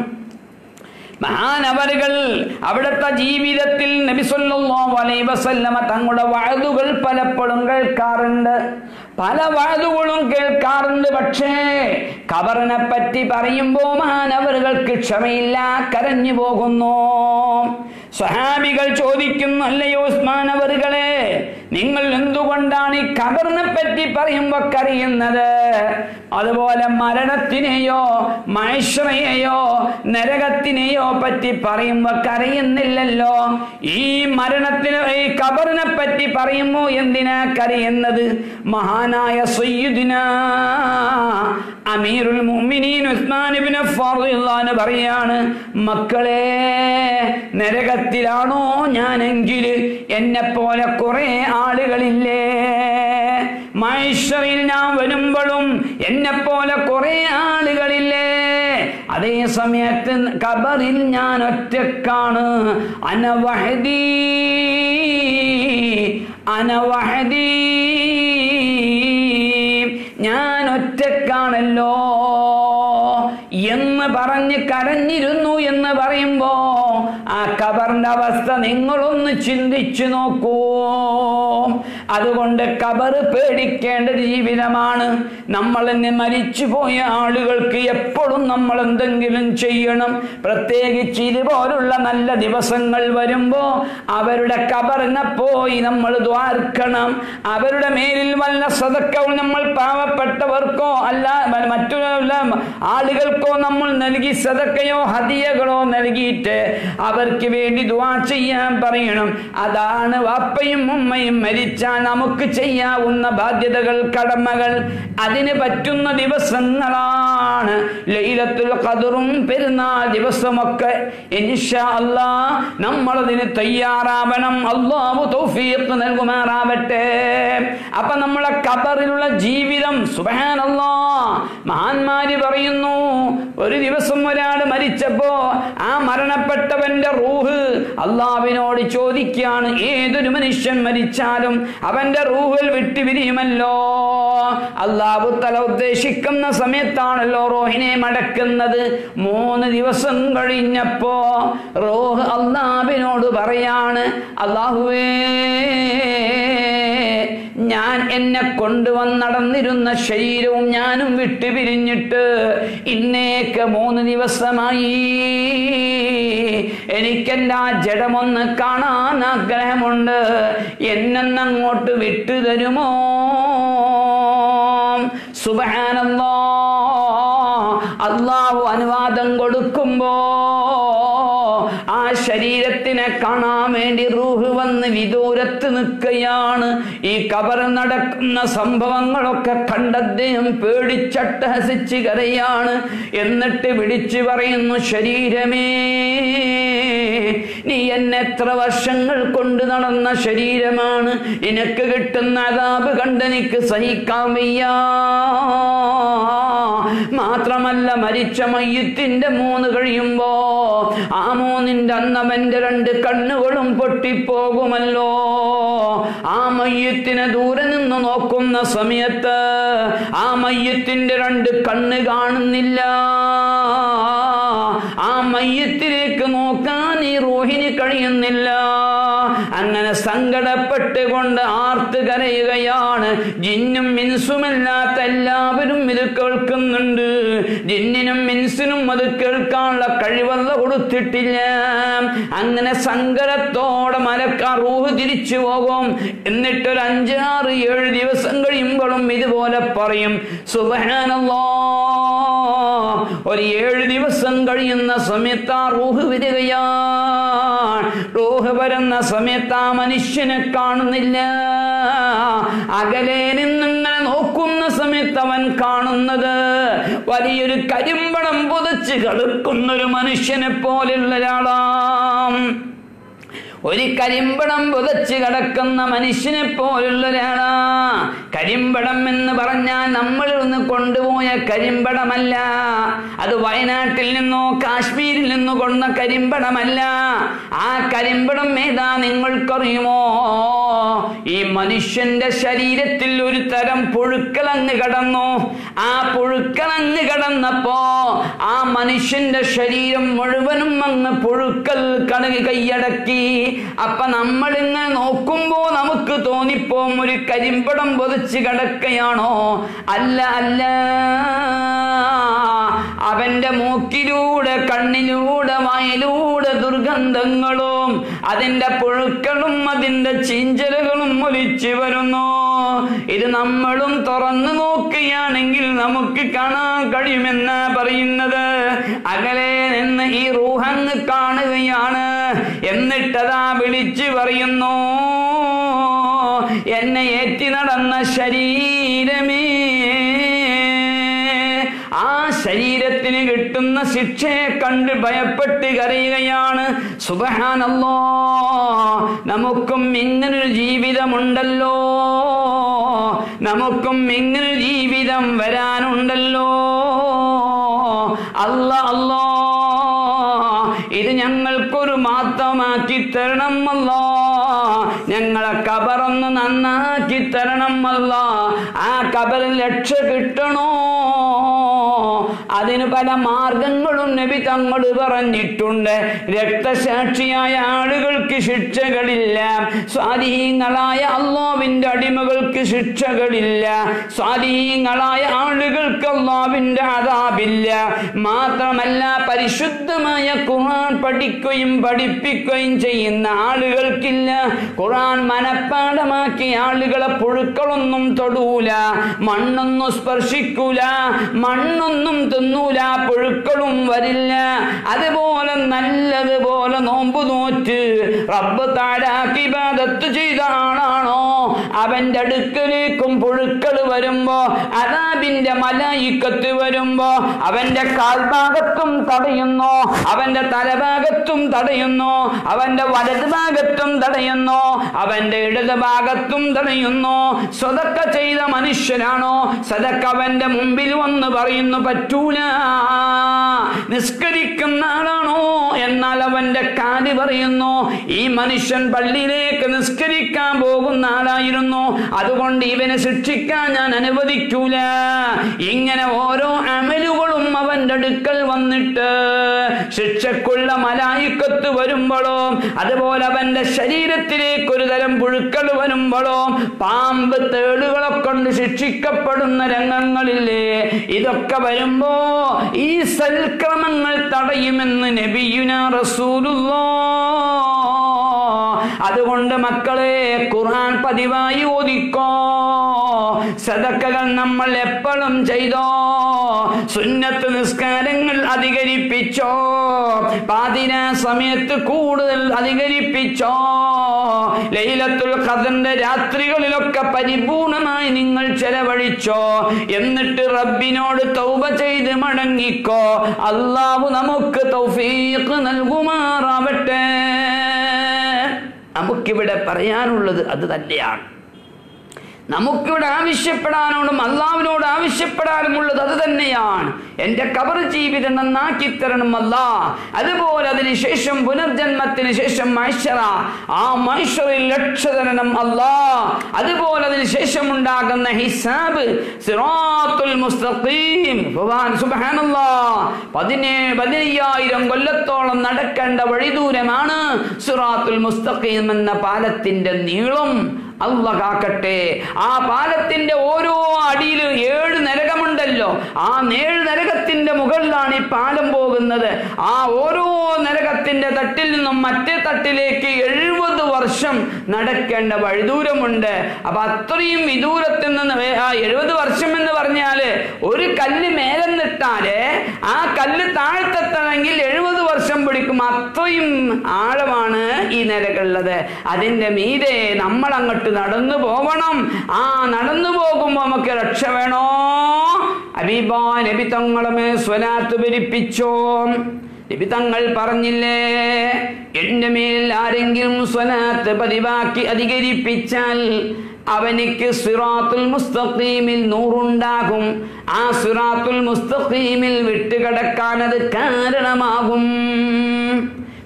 മഹാനവരുകൾ അവിടുത്തെ ജീവിതത്തിൽ നബി വലൈവസല്ല അലൈഹി വസല്ലമ തങ്ങളുടെ വഴുതുകൾ പലപ്പോഴും കേൾക്കാറുണ്ട്. പല വഴുതുകളും കേൾക്കാറുണ്ട് പക്ഷേ ഖബറിനെ പറ്റി പറയുമ്പോൾ മഹാനവറുകൾക്ക് ക്ഷമയില്ല കരഞ്ഞു പോകുന്നു. സ്വഹാബികൾ ചോദിക്കുന്നു അല്ലയോ ഉസ്മാനവറുകളെ നിങ്ങൾ എന്തുകൊണ്ടാണ് ഈ കബറിനെ പറ്റി പറയുമ്പോ കറിയുന്നത് അതുപോലെ മരണത്തിനെയോ മനുഷ്യനെയോ നരകത്തിനെയോ പറ്റി പറയുമ്പോ കരയുന്നില്ലല്ലോ. ഈ മരണത്തിന് ഈ കബറിനെ പറ്റി പറയുമോ എന്തിനാ കരയുന്നത്? മഹാനായ സയ്യിദിന അമീറുൽ മുഅ്മിനീൻ ഉസ്മാൻ ഇബ്നു അൻഹു പറയാണ് മക്കളെ നരകത്തിലാണോ ഞാനെങ്കിൽ എന്നെ പോലെ കുറെ ആളുകളില്ലേ? മൈഷറിൽ ഞാൻ വരുമ്പോഴും എന്നെ പോലെ കുറെ ആളുകളില്ലേ? അതേ സമയത്ത് കബറിൽ ഞാൻ ഒറ്റക്കാണ്. അനവഹദീ അനവഹദീ. ഞാൻ ഒറ്റക്കാണല്ലോ എന്ന് പറഞ്ഞ് കരഞ്ഞിരുന്നു എന്ന് പറയുമ്പോ ആ കബറിന്റെ അവസ്ഥ നിങ്ങളൊന്ന് ചിന്തിച്ചു നോക്കൂ. അതുകൊണ്ട് കബറ് പേടിക്കേണ്ട ജീവിതമാണ്. നമ്മൾ ഇന്ന് മരിച്ചുപോയ ആളുകൾക്ക് എപ്പോഴും നമ്മൾ എന്തെങ്കിലും ചെയ്യണം. പ്രത്യേകിച്ച് ഇതുപോലുള്ള നല്ല ദിവസങ്ങൾ വരുമ്പോ അവരുടെ കബറിനെ പോയി നമ്മൾ ദ്വാർക്കണം. അവരുടെ മേലിൽ വല്ല സതക്കവും നമ്മൾ പാവപ്പെട്ടവർക്കോ അല്ല മറ്റുള്ള ആളുകൾക്കോ നമ്മൾ നൽകി സതക്കയോ ഹദിയകളോ നൽകിയിട്ട് അവർക്ക് വേണ്ടി ദ്വാ ചെയ്യാൻ പറയണം. അതാണ് വാപ്പയും ഉമ്മയും മരിച്ചാൽ നമുക്ക് ചെയ്യാവുന്ന ബാധ്യതകൾ കടമകൾ. അതിന് പറ്റുന്ന ദിവസങ്ങളാണ്. ലൈലത്തുൽ കതറും പെരുന്നാൾ ദിവസമൊക്കെ. അല്ലാ നമ്മളതിന് തയ്യാറാവണം. അള്ളാഹു തൗഫീഖ് നൽകുമാറാവട്ടെ. അപ്പൊ നമ്മളെ കബറിലുള്ള ജീവിതം സുബ്ഹാനല്ലാ. മഹാന്മാര് പറയുന്നു ഒരു ദിവസം ഒരാൾ മരിച്ചപ്പോ ആ മരണപ്പെട്ടവന്റെ റൂഹ് അള്ളാവിനോട് ചോദിക്കുകയാണ് ഏതൊരു മനുഷ്യൻ മരിച്ചാലും അവന്റെ റൂഹിൽ വിട്ടുപിരിയുമല്ലോ? അള്ളാഹു തല ഉദ്ദേശിക്കുന്ന സമയത്താണല്ലോ റോഹിനെ മടക്കുന്നത്. മൂന്ന് ദിവസം കഴിഞ്ഞപ്പോ റോഹ് അള്ളാവിനോട് പറയാണ് അള്ളാഹുവേ ഞാൻ എന്നെ കൊണ്ടുവന്നടന്നിരുന്ന ശരീരവും ഞാനും വിട്ടുപിരിഞ്ഞിട്ട് ഇന്നേക്ക് മൂന്ന് ദിവസമായി. എനിക്കെന്റെ ആ ജഡമൊന്ന് കാണാൻ ആഗ്രഹമുണ്ട്. എന്നെന്നങ്ങോട്ട് വിട്ടു തരുമോ? സുബഹാനല്ലോ. അള്ളാഹു അനുവാദം കൊടുക്കുമ്പോ ശരീരത്തിനെ കാണാൻ വേണ്ടി റൂഹ് വന്ന് വിദൂരത്ത് നിൽക്കുകയാണ്. ഈ കബർ നടക്കുന്ന സംഭവങ്ങളൊക്കെ കണ്ടദ്ദേഹം പേടിച്ചട്ടഹസിച്ച് കരയാണ്. എന്നിട്ട് വിളിച്ചു പറയുന്നു ശരീരമേ നീ എന്നെ എത്ര വർഷങ്ങൾ കൊണ്ട് നടന്ന ശരീരമാണ്. നിനക്ക് കിട്ടുന്ന അതാപ് കണ്ടെനിക്ക് സഹിക്കാൻ വയ്യ. മാത്രമല്ല മരിച്ച മയ്യത്തിന്റെ മൂന്ന് കഴിയുമ്പോ ആ മൂന്നിന്റെ അന്നവന്റെ രണ്ട് കണ്ണുകളും പൊട്ടിപ്പോകുമല്ലോ. ആ മയ്യത്തിനെ ദൂരെ നിന്ന് നോക്കുന്ന സമയത്ത് ആ മയ്യത്തിന്റെ രണ്ട് കണ്ണ് കാണുന്നില്ല. ആ മയ്യത്തിലേക്ക് നോക്കാൻ ഈ റൂഹിന് കഴിയുന്നില്ല. അങ്ങനെ സങ്കടപ്പെട്ടുകൊണ്ട് ആർത്ത് കരയുകയാണ്. ജിന്നും മിൻസുമല്ലാത്ത എല്ലാവരും ഇത് കേൾക്കുന്നുണ്ട്. ജിന്നിനും മിൻസിനും അത് കേൾക്കാനുള്ള കഴിവല്ല കൊടുത്തിട്ടില്ല. അങ്ങനെ സങ്കടത്തോടെ മലക്കാർ റൂഹ് തിരിച്ചു പോകും. എന്നിട്ടൊരു അഞ്ചാറ് ഏഴ് ദിവസം കഴിയുമ്പോഴും ഇതുപോലെ പറയും സുബഹാനല്ലോ. ഒരു ഏഴ് ദിവസം കഴിയുന്ന സമയത്ത് ആ റൂഹ് വരികയാണ് റൂഹ് വരുന്ന സമയത്ത് ആ മനുഷ്യനെ കാണുന്നില്ല. അകലെ നിന്നിങ്ങനെ നോക്കുന്ന സമയത്ത് അവൻ കാണുന്നത് വലിയൊരു കരിമ്പടം പുതച്ച് ഒരു മനുഷ്യനെ പോലെയുള്ള ഒരാളാം. ഒരു കരിമ്പടം പുതച്ച് കിടക്കുന്ന മനുഷ്യനെ പോലുള്ള ഒരാളാ കരിമ്പടം എന്ന് പറഞ്ഞാൽ നമ്മൾ ഒന്ന് കൊണ്ടുപോയ കരിമ്പടമല്ല. അത് വയനാട്ടിൽ നിന്നോ കാശ്മീരിൽ നിന്നോ കൊണ്ട കരിമ്പടമല്ല. ആ കരിമ്പടം ഏതാ നിങ്ങൾക്കറിയുമോ? ഈ മനുഷ്യന്റെ ശരീരത്തിൽ ഒരു തരം പുഴുക്കളങ്ങ് കടന്നു. ആ പുഴുക്കളങ്ങ് കടന്നപ്പോ ആ മനുഷ്യന്റെ ശരീരം മുഴുവനും അങ്ങ് പുഴുക്കൽ കണക്ക് കൈയടക്കി. അപ്പൊ നമ്മളിന്ന് നോക്കുമ്പോ നമുക്ക് തോന്നിപ്പോം ഒരു കരിമ്പടം പൊതിച്ച് കിടക്കുകയാണോ അല്ല അല്ല. അവന്റെ മൂക്കിലൂടെ കണ്ണിലൂടെ വായിലൂടെ ദുർഗന്ധങ്ങളും അതിന്റെ പുഴുക്കളും അതിന്റെ ചിഞ്ചലുകളും ഒലിച്ചു വരുന്നു. ഇത് നമ്മളും തുറന്നു നോക്കുകയാണെങ്കിൽ നമുക്ക് കാണാൻ കഴിയുമെന്ന് പറയുന്നത്. അകലെ നിന്ന് ഈ റൂഹങ്ങ് കാണുകയാണ്. എന്നിട്ടതാ വിളിച്ചു പറയുന്നു. എന്നെ ഏറ്റി നടന്ന ശരീരമേ. ആ ശരീരത്തിന് കിട്ടുന്ന ശിക്ഷയെ കണ്ട് ഭയപ്പെട്ട് കരയുകയാണ്. സുബഹാനല്ലോ നമുക്കും ഇങ്ങനൊരു ജീവിതമുണ്ടല്ലോ. നമുക്കും ഇങ്ങനൊരു ജീവിതം വരാനുണ്ടല്ലോ. അല്ല അല്ലോ ഇത് ഞങ്ങൾക്കൊരു മാത്രമാക്കി തരണം അല്ലോ. ഞങ്ങളെ കബറൊന്ന് നന്നാക്കി തരണം അല്ല. ആ കബറിൽ രക്ഷ കിട്ടണോ? അതിന് പല മാർഗങ്ങളും നബി തങ്ങൾ പറഞ്ഞിട്ടുണ്ട്. രക്തസാക്ഷിയായ ആളുകൾക്ക് ശിക്ഷകളില്ല. സ്വാധീനങ്ങളായ അള്ളാവിന്റെ അടിമകൾക്ക് ശിക്ഷകളില്ല. സ്വാധീനങ്ങളായ ആളുകൾക്ക് അള്ളാവിന്റെ അതാപില്ല മാത്രമല്ല പരിശുദ്ധമായ ഖുർആൻ പഠിക്കുകയും പഠിപ്പിക്കുകയും ചെയ്യുന്ന ആളുകൾക്കില്ല. ഖുർആൻ മനഃപ്പാടമാക്കിയ ആളുകളെ പുഴുക്കളൊന്നും തൊടൂല. മണ്ണൊന്നും സ്പർശിക്കൂല. മണ്ണൊന്നും തിന്നൂല പുഴുക്കളും വരില്ല. അതുപോലെ നല്ലതുപോലെ നോമ്പ് നോറ്റ് റബ്ബ് താഴാക്കി ബാധത്ത് ചെയ്ത ആളാണോ? അവന്റെ അടുക്കലേക്കും പുഴുക്കൾ വരുമ്പോ അതാബിന്റെ മലായിക്കത്ത് വരുമ്പോ അവന്റെ കാൽഭാഗത്തും തടയുന്നു അവന്റെ തലഭാഗത്തും തടയുന്നു അവന്റെ വലത് ഭാഗത്തും തടയുന്നു അവന്റെ ഇടത് ഭാഗത്തും തടയുന്നു. സ്വതക്ക ചെയ്ത മനുഷ്യനാണോ? സ്വതക്ക അവന്റെ മുമ്പിൽ വന്ന് പറയുന്നു പറ്റൂല. നിസ്കരിക്കുന്ന ആളാണോ? എന്നാൽ അവന്റെ കാൽ പറയുന്നു ഈ മനുഷ്യൻ പള്ളിയിലേക്ക് നിസ്കരിക്കാൻ പോകുന്ന ആളായിരുന്നു. അതുകൊണ്ട് ഇവനെ ശിക്ഷിക്കാൻ ഞാൻ അനുവദിക്കൂല. ഇങ്ങനെ ഓരോ അമലുകളും അവന്റെ അടുക്കൽ വന്നിട്ട് ശിക്ഷക്കുള്ള മലായിക്കത്ത് വരുമ്പോഴോ അതുപോലെ അവന്റെ ശരീരത്തിലേക്ക് ഒരു തരം പുഴുക്കൾ വരുമ്പോഴോ പാമ്പ് തേളുകളെ കൊണ്ട് ശിക്ഷിക്കപ്പെടുന്ന രംഗങ്ങളില്ലേ ഇതൊക്കെ വരുമ്പോ ഈ സൽക്രമങ്ങൾ തടയുമെന്ന് നബിയുന റസൂലുള്ളോ. അതുകൊണ്ട് മക്കളെ ഖുർആൻ പതിവായി ഓദിക്കോ സദക്കകൾ നമ്മൾ എപ്പോഴും ചെയ്തോ. സുന്നത്ത് നിസ്കാരങ്ങൾ അധികരിപ്പിച്ചോ. പാതിര സമയത്ത് കൂടുതൽ അധികരിപ്പിച്ചോ. ലൈലത്തുൽ ഖദറിന്റെ രാത്രികളിലൊക്കെ പരിപൂർണമായി നിങ്ങൾ ചെലവഴിച്ചോ. എന്നിട്ട് റബ്ബിനോട് തൗബ ചെയ്ത് മടങ്ങിക്കോ. അള്ളാഹു നമുക്ക് തൗഫീഖ് നൽകുമാറാവട്ടെ. നമുക്കിവിടെ പറയാനുള്ളത് അത് തന്നെയാണ്. നമുക്കിവിടെ ആവശ്യപ്പെടാനോടും അള്ളാവിനോട് ആവശ്യപ്പെടാനുമുള്ളത് അത് തന്നെയാണ്. എന്റെ കബർ ജീവിതം നന്നാക്കി തരണം അല്ല. അതുപോലെ അതിനുശേഷം പുനർജന്മത്തിന് ശേഷം മൈഷറ. ആ മൈഷറിൽ ലക്ഷതരണം അല്ല. അതുപോലെ അതിന് ശേഷം ഉണ്ടാകുന്ന ഹിസാബ് സിറാത്തുൽ മുസ്തഖീം. സുബ്ഹാനല്ലാ. പതിനയ്യായിരം കൊല്ലത്തോളം നടക്കേണ്ട വഴിദൂരമാണ് സിറാത്തുൽ മുസ്തഖീം എന്ന പാലത്തിന്റെ നീളം. അല്ല ആ പാലത്തിന്റെ ഓരോ അടിയിൽ ഏഴ് നരകമുണ്ടല്ലോ. ആ ഏഴ് നരകത്തിന്റെ മുകളിലാണ് ഈ പാലം പോകുന്നത്. ആ ഓരോ നരകത്തിന്റെ തട്ടിൽ നിന്നും മറ്റേ തട്ടിലേക്ക് എഴുപത് വർഷം നടക്കേണ്ട വഴിദൂരമുണ്ട്. അപ്പൊ അത്രയും വിദൂരത്തിൽ നിന്ന് എഴുപത് വർഷം എന്ന് പറഞ്ഞാൽ ഒരു കല്ല് മേലെന്നിട്ടാൽ ആ കല്ല് താഴ്ത്തെത്തണമെങ്കിൽ എഴുപത് വർഷം പിടിക്കും. അത്രയും ആഴമാണ് ഈ നിലകളുള്ളത് അതിന്റെ മീതെ നമ്മൾ അങ്ങോട്ട് നടന്നു പോകണം ആ നടന്നു പോകുമ്പോ നമുക്ക് രക്ഷ വേണോ? അബീബാ നബി തങ്ങളുമേ സ്വലാത്ത് പിരിപ്പിച്ചോ നബി തങ്ങൾ പറഞ്ഞില്ലേ എന്റെ മേൽ ആരെങ്കിലും സ്വലാത്ത് പതിവാക്കി അധികരിപ്പിച്ചാൽ അവനിക്ക് സിറാത്തുൽ മുസ്തഖീമിൽ നൂറുണ്ടാകും. ആ സിറാത്തുൽ മുസ്തഖീമിൽ വിട്ടുകിടക്കാൻ അത് കാരണമാകും.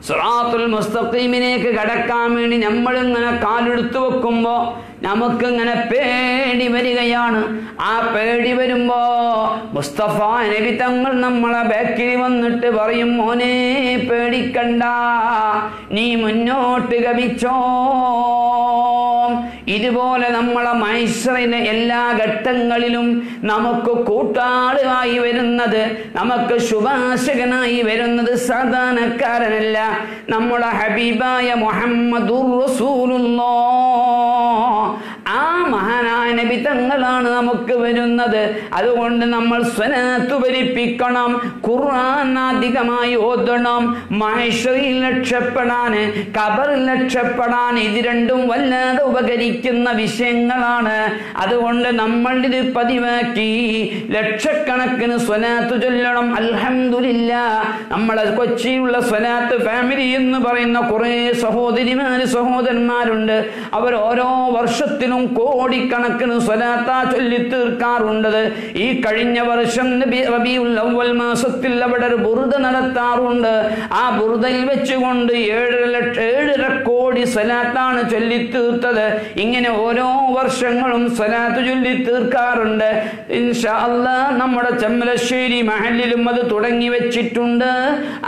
സിറാത്തുൽ മുസ്തഖീമിലേക്ക് കടക്കാൻ വേണ്ടി നമ്മളിങ്ങനെ കാലെടുത്തു വെക്കുമ്പോ നമുക്കിങ്ങനെ പേടി വരികയാണ്. ആ പേടി വരുമ്പോ മുസ്തഫ നബി തങ്ങൾ നമ്മളെ ബാക്കിൽ വന്നിട്ട് പറയും മോനെ പേടിക്കണ്ട. നീ മുന്നോട്ട് ഗമിച്ചോ. ഇതുപോലെ നമ്മളെ മൈസറിലെ എല്ലാ ഘട്ടങ്ങളിലും നമുക്ക് കൂട്ടാളുമായി വരുന്നത് നമുക്ക് ശുഭാശകനായി വരുന്നത് സാധാരണക്കാരനല്ല. നമ്മുടെ ഹബീബായ മുഹമ്മദ് റസൂലുള്ളാഹ് ആ മഹാനായ നബി തങ്ങളാണ് നമുക്ക് വരുന്നത്. അതുകൊണ്ട് നമ്മൾ സ്വനത്ത് ഭരിപ്പിക്കണം അധികമായി ഓതണം. മഹേശ്വരിയിൽ രക്ഷപ്പെടാൻ കബറിൽ രക്ഷപ്പെടാൻ ഇത് രണ്ടും വല്ലാതെ ഉപകരിക്കുന്ന വിഷയങ്ങളാണ്. അതുകൊണ്ട് നമ്മൾ ഇത് പതിവാക്കി ലക്ഷക്കണക്കിന് സ്വനാത്ത് ചൊല്ലണം. അൽഹമില്ല നമ്മളെ കൊച്ചിയിലുള്ള സ്വനാത്ത് ഫാമിലി എന്ന് പറയുന്ന കുറേ സഹോദരിമാര് സഹോദരന്മാരുണ്ട്. അവർ ഓരോ വർഷത്തിലും കോടിക്കണക്കിന് സ്വലാത്ത ചൊല്ലി തീർക്കാറുണ്ട് ഈ കഴിഞ്ഞ വർഷം മാസത്തിൽ അവിടെ ഒരു ബുറുത നടത്താറുണ്ട്. ആ ബുറുതയിൽ വെച്ചുകൊണ്ട് ഏഴര ലക്ഷം ഏഴര കോടി സ്വലാത്താണ് ചൊല്ലി തീർത്തത് ഇങ്ങനെ ഓരോ വർഷങ്ങളും സ്വലാത്ത് ചൊല്ലി തീർക്കാറുണ്ട് ഇൻഷാ അല്ലാ നമ്മുടെ ചെമ്മലശ്ശേരി മഹലിലും അത് തുടങ്ങി വെച്ചിട്ടുണ്ട്.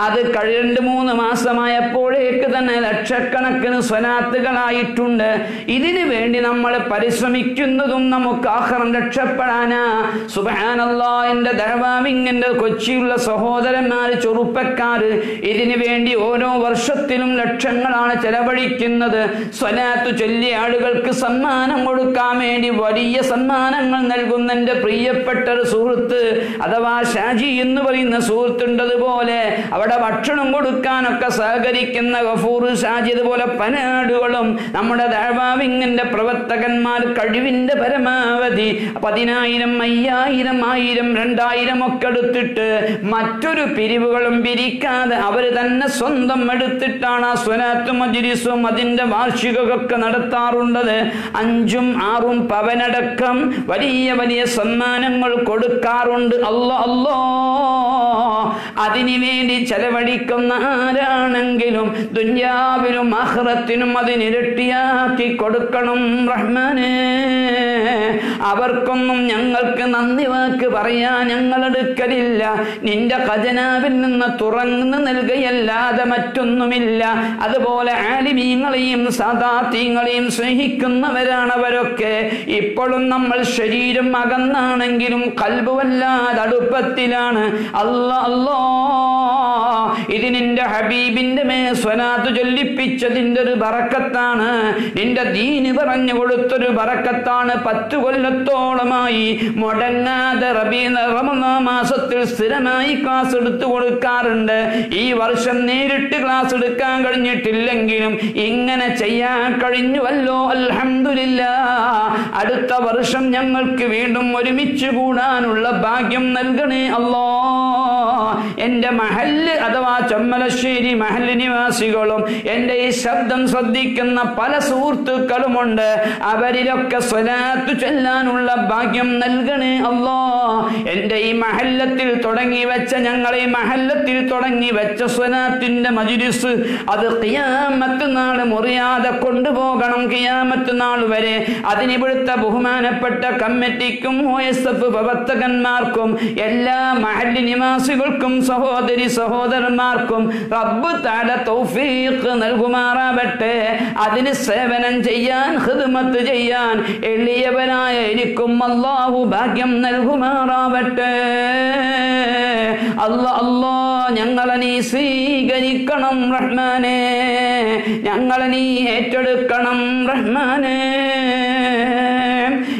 അത് രണ്ട് മൂന്ന് മാസമായപ്പോഴേക്ക് തന്നെ ലക്ഷക്കണക്കിന് സ്വലാത്തുകളായിട്ടുണ്ട്. ഇതിനു വേണ്ടി നമ്മൾ പരിശ്രമിക്കുന്നതും നമുക്ക് ആഹ്റം രക്ഷപ്പെടാനാ. സുബാനല്ലാ എന്റെ ദഴവാമിങ്ങന്റെ കൊച്ചിയുള്ള സഹോദരന്മാർ ചെറുപ്പക്കാർ ഇതിനു വേണ്ടി ഓരോ വർഷത്തിലും ലക്ഷങ്ങളാണ് ചെലവഴിക്കുന്നത്. സ്വലാത്തു ചൊല്ലിയ ആളുകൾക്ക് സമ്മാനം കൊടുക്കാൻ വേണ്ടി വലിയ സമ്മാനങ്ങൾ നൽകുന്ന എന്റെ പ്രിയപ്പെട്ട ഒരു സുഹൃത്ത് അഥവാ ഷാജി എന്ന് പറയുന്ന സുഹൃത്തുണ്ടതുപോലെ അവിടെ ഭക്ഷണം കൊടുക്കാനൊക്കെ സഹകരിക്കുന്ന ഗഫൂർ ഷാജി അതുപോലെ പനാടുകളും നമ്മുടെ ദഴവാവിങ്ങന്റെ പ്രവർത്തകന്മാർ കഴിവിന്റെ പരമാവധി പതിനായിരം അയ്യായിരം ആയിരം രണ്ടായിരം ഒക്കെ എടുത്തിട്ട് മറ്റൊരു പിരിവുകളും പിരിക്കാതെ അവർ തന്നെ സ്വന്തം എടുത്തിട്ടാണ് ആ സ്വനാത്ത് മജിരിസും അതിന്റെ വാർഷികമൊക്കെ നടത്താറുള്ളത്. അഞ്ചും ആറും പവനടക്കം വലിയ വലിയ സമ്മാനങ്ങൾ കൊടുക്കാറുണ്ട്. അല്ലോ അല്ലോ അതിനു വേണ്ടി ചെലവഴിക്കുന്ന ആരാണെങ്കിലും ദുന്യാവിലും അഹ്റത്തിനും അതിനിരട്ടിയാക്കി കൊടുക്കണം. റഹ്മാനേ അവർക്കൊന്നും ഞങ്ങൾക്ക് നന്ദി വാക്ക് പറയാൻ ഞങ്ങൾ എടുക്കലില്ല നിന്റെ ഖജനാവിൽ നിന്ന് തുറന്നു നൽകുകയല്ലാതെ മറ്റൊന്നുമില്ല. അതുപോലെ ആലിമീങ്ങളെയും സദാത്തീങ്ങളെയും സ്നേഹിക്കുന്നവരാണ് അവരൊക്കെ. ഇപ്പോഴും നമ്മൾ ശരീരം അകന്നാണെങ്കിലും കൽബുവല്ലാതെ അടുപ്പത്തിലാണ്. അല്ല അല്ലോ ഇത് നിന്റെ ഹബീബിന്റെ മേ സ്വനാത്ത് ചൊല്ലിപ്പിച്ചതിന്റെ ഒരു ബറക്കത്താണ്. നിന്റെ ദീന് പറഞ്ഞു കൊടുത്തൊരു ബറക്കത്താണ് പത്തു കൊല്ലത്തോളമായി. മുടങ്ങാതെ റബീന റമദാൻ മാസത്തിൽ സ്ഥിരമായി ക്ലാസ് എടുത്തു കൊടുക്കാറുണ്ട്. ഈ വർഷം നേരിട്ട് ക്ലാസ് എടുക്കാൻ കഴിഞ്ഞിട്ടില്ലെങ്കിലും ഇങ്ങനെ ചെയ്യാൻ കഴിഞ്ഞുവല്ലോ അല്ല അടുത്ത വർഷം ഞങ്ങൾക്ക് വീണ്ടും ഒരുമിച്ച് കൂടാനുള്ള ഭാഗ്യം നൽകണേ അല്ലോ. എന്റെ മഹല്ല് അഥവാ ചമ്മലശ്ശേരി മഹല്ല് നിവാസികളും എന്റെ ഈ ശബ്ദം ശ്രദ്ധിക്കുന്ന പല സുഹൃത്തുക്കളുമുണ്ട്. അവരിലൊക്കെ സ്വലാത്തു ചെല്ലാനുള്ള ഭാഗ്യം നൽകണേ അല്ലോ എന്റെ ഈ മഹല്ലത്തിൽ തുടങ്ങി വെച്ച ഞങ്ങളെ ഈ മഹല്ലത്തിൽ തുടങ്ങി വെച്ച സ്വലാത്തിന്റെ മജുരിസ് അത് കിയാമത്ത് നാൾ മുറിയാതെ കൊണ്ടുപോകണം കിയാമത്ത് നാൾ വരെ. അതിനിവിടുത്തെ ബഹുമാനപ്പെട്ട കമ്മിറ്റിക്കും ഒ എസ് എഫ് പ്രവർത്തകന്മാർക്കും എല്ലാ മഹല്ലി നിവാസികൾക്കും സഹോദരി സഹോദരന്മാർക്കും റബ്ബ് താല തൗഫീഖ് നൽകുമാറാവട്ടെ. അതിന് സേവനം ചെയ്യാൻ ഹിദ്മത്ത് ചെയ്യാൻ എളിയവനായ എനിക്കും അള്ളാഹു ഭാഗ്യം നൽകുമാറാവട്ടെ. അല്ല അല്ലോ ഞങ്ങളെ നീ സ്വീകരിക്കണം റഹ്മാനെ. ഞങ്ങളെ നീ ഏറ്റെടുക്കണം റഹ്മാനെ.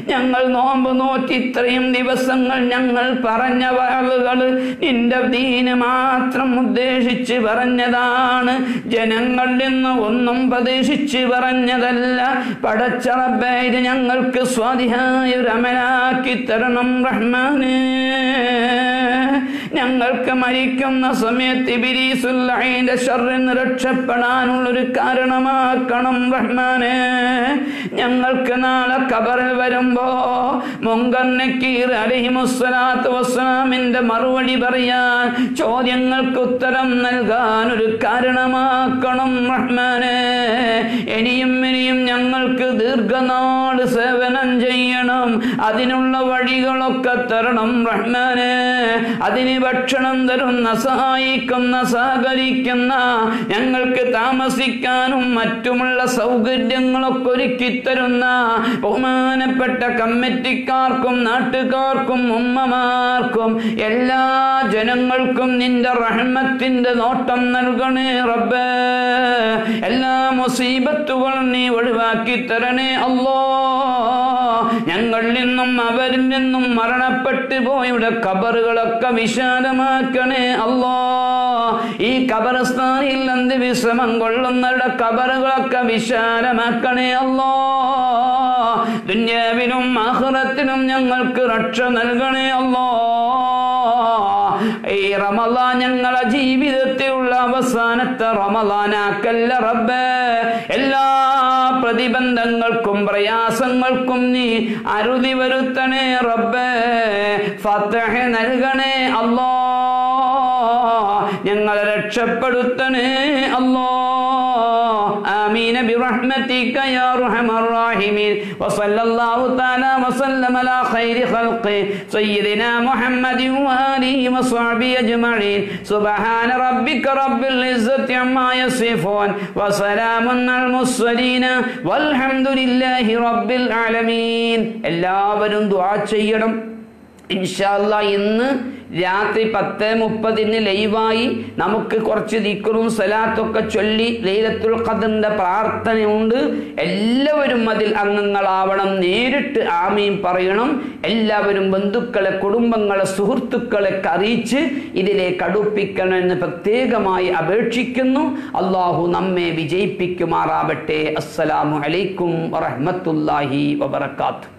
ഞങ്ങൾ നോമ്പ് നോറ്റി ഇത്രയും ദിവസങ്ങൾ ഞങ്ങൾ പറഞ്ഞ വാളുകൾ നിന്റെ ദീന് മാത്രം ഉദ്ദേശിച്ച് പറഞ്ഞതാണ്. ജനങ്ങളിൽ നിന്ന് ഒന്നും പ്രതീക്ഷിച്ച് പറഞ്ഞതല്ല. പടച്ചറബേ ഇത് ഞങ്ങൾക്ക് സ്വാധിയായ ഒരു അമലാക്കി തരണം റഹ്മാനേ. ഞങ്ങൾക്ക് മരിക്കുന്ന സമയത്ത് ഇബിലീസുല്ലൈന്റെ രക്ഷപ്പെടാനുള്ള രക്ഷപ്പെടാനുള്ളൊരു കാരണമാക്കണം റഹ്മാനെ. ഞങ്ങൾക്ക് നാളെ കബറിൽ വരുമ്പോ മുങ്കന്നക്കീർ അലഹിമുസ്സലാത്ത് വസ്സലാമിന്റെ മറുപടി പറയാൻ ചോദ്യങ്ങൾക്ക് ഉത്തരം നൽകാൻ ഒരു കാരണമാക്കണം റഹ്മാനെ. ഇനിയും ഇനിയും ഞങ്ങൾക്ക് ദീർഘനാട് സേവനം ചെയ്യണം. അതിനുള്ള വഴികളൊക്കെ തരണം റഹ്മാനെ. അതിന് ഭക്ഷണം തരുന്ന സഹായിക്കുന്ന സഹകരിക്കുന്ന ഞങ്ങൾക്ക് താമസിക്കാനും മറ്റുമുള്ള സൗകര്യങ്ങളൊക്കെ ഒരുക്കി തരുന്ന ബഹുമാനപ്പെട്ട കമ്മിറ്റിക്കാർക്കും നാട്ടുകാർക്കും ഉമ്മമാർക്കും എല്ലാ ജനങ്ങൾക്കും നിന്റെ റഹ്മത്തിന്റെ നോട്ടം നൽകണേ റബ്ബേ. എല്ലാ മുസീബത്തുകളും നീ ഒഴിവാക്കി തരണേ അല്ലോ. ഞങ്ങളിൽ നിന്നും അവരിൽ നിന്നും മരണപ്പെട്ടു പോയുടെ കബറുകളൊക്കെ വിശാലമാക്കണേ അല്ലോ. ഈ കബറസ്ഥാനിൽ എന്ത് വിശ്രമം കൊള്ളുന്നവരുടെ കബറുകളൊക്കെ വിശാലമാക്കണേ അല്ലോ. ദുന്യാവിനും ആഹ്റത്തിനും ഞങ്ങൾക്ക് രക്ഷ നൽകണേ അല്ലോ. ഈ റമദാൻ ഞങ്ങളെ ജീവിതത്തിലുള്ള അവസാനത്തെ റമലാനാക്കല്ല റബ്ബേ. എല്ലാ പ്രതിബന്ധങ്ങൾക്കും പ്രയാസങ്ങൾക്കും നീ അരുതി വരുത്തണേ റബ്ബേ. ഫത്തഹ നൽകണേ അല്ലോ ഞങ്ങളെ രക്ഷപ്പെടുത്തണേ അല്ലോ آمين برحمتك يا أرحم الراحمين وصلى الله تعالى وسلم على خير خلقه سيدنا محمد وآله وصحبه أجمعين سبحان ربك رب العزة عما يصفون وسلام على المرسلين والحمد لله رب العالمين എല്ലാവരും ദുആ ചെയ്യണം ഇൻഷാല്ല ഇന്ന് രാത്രി പത്ത് മുപ്പതിന് ലൈവായി നമുക്ക് കുറച്ച് ദിക്കറും സലാത്തൊക്കെ ചൊല്ലി ലൈലത്തുൽ ഖദറിന്റെ പ്രാർത്ഥനയുണ്ട്. എല്ലാവരും അതിൽ അംഗങ്ങളാവണം. നേരിട്ട് ആമീൻ പറയണം. എല്ലാവരും ബന്ധുക്കളെ കുടുംബങ്ങളെ സുഹൃത്തുക്കളെ അറിയിച്ച് ഇതിലേക്ക് അടുപ്പിക്കണമെന്ന് പ്രത്യേകമായി അപേക്ഷിക്കുന്നു. അള്ളാഹു നമ്മെ വിജയിപ്പിക്കുമാറാവട്ടെ. അസ്സലാമു അലൈക്കും വറഹ്മത്തുള്ളാഹി വബറകാതുഹു.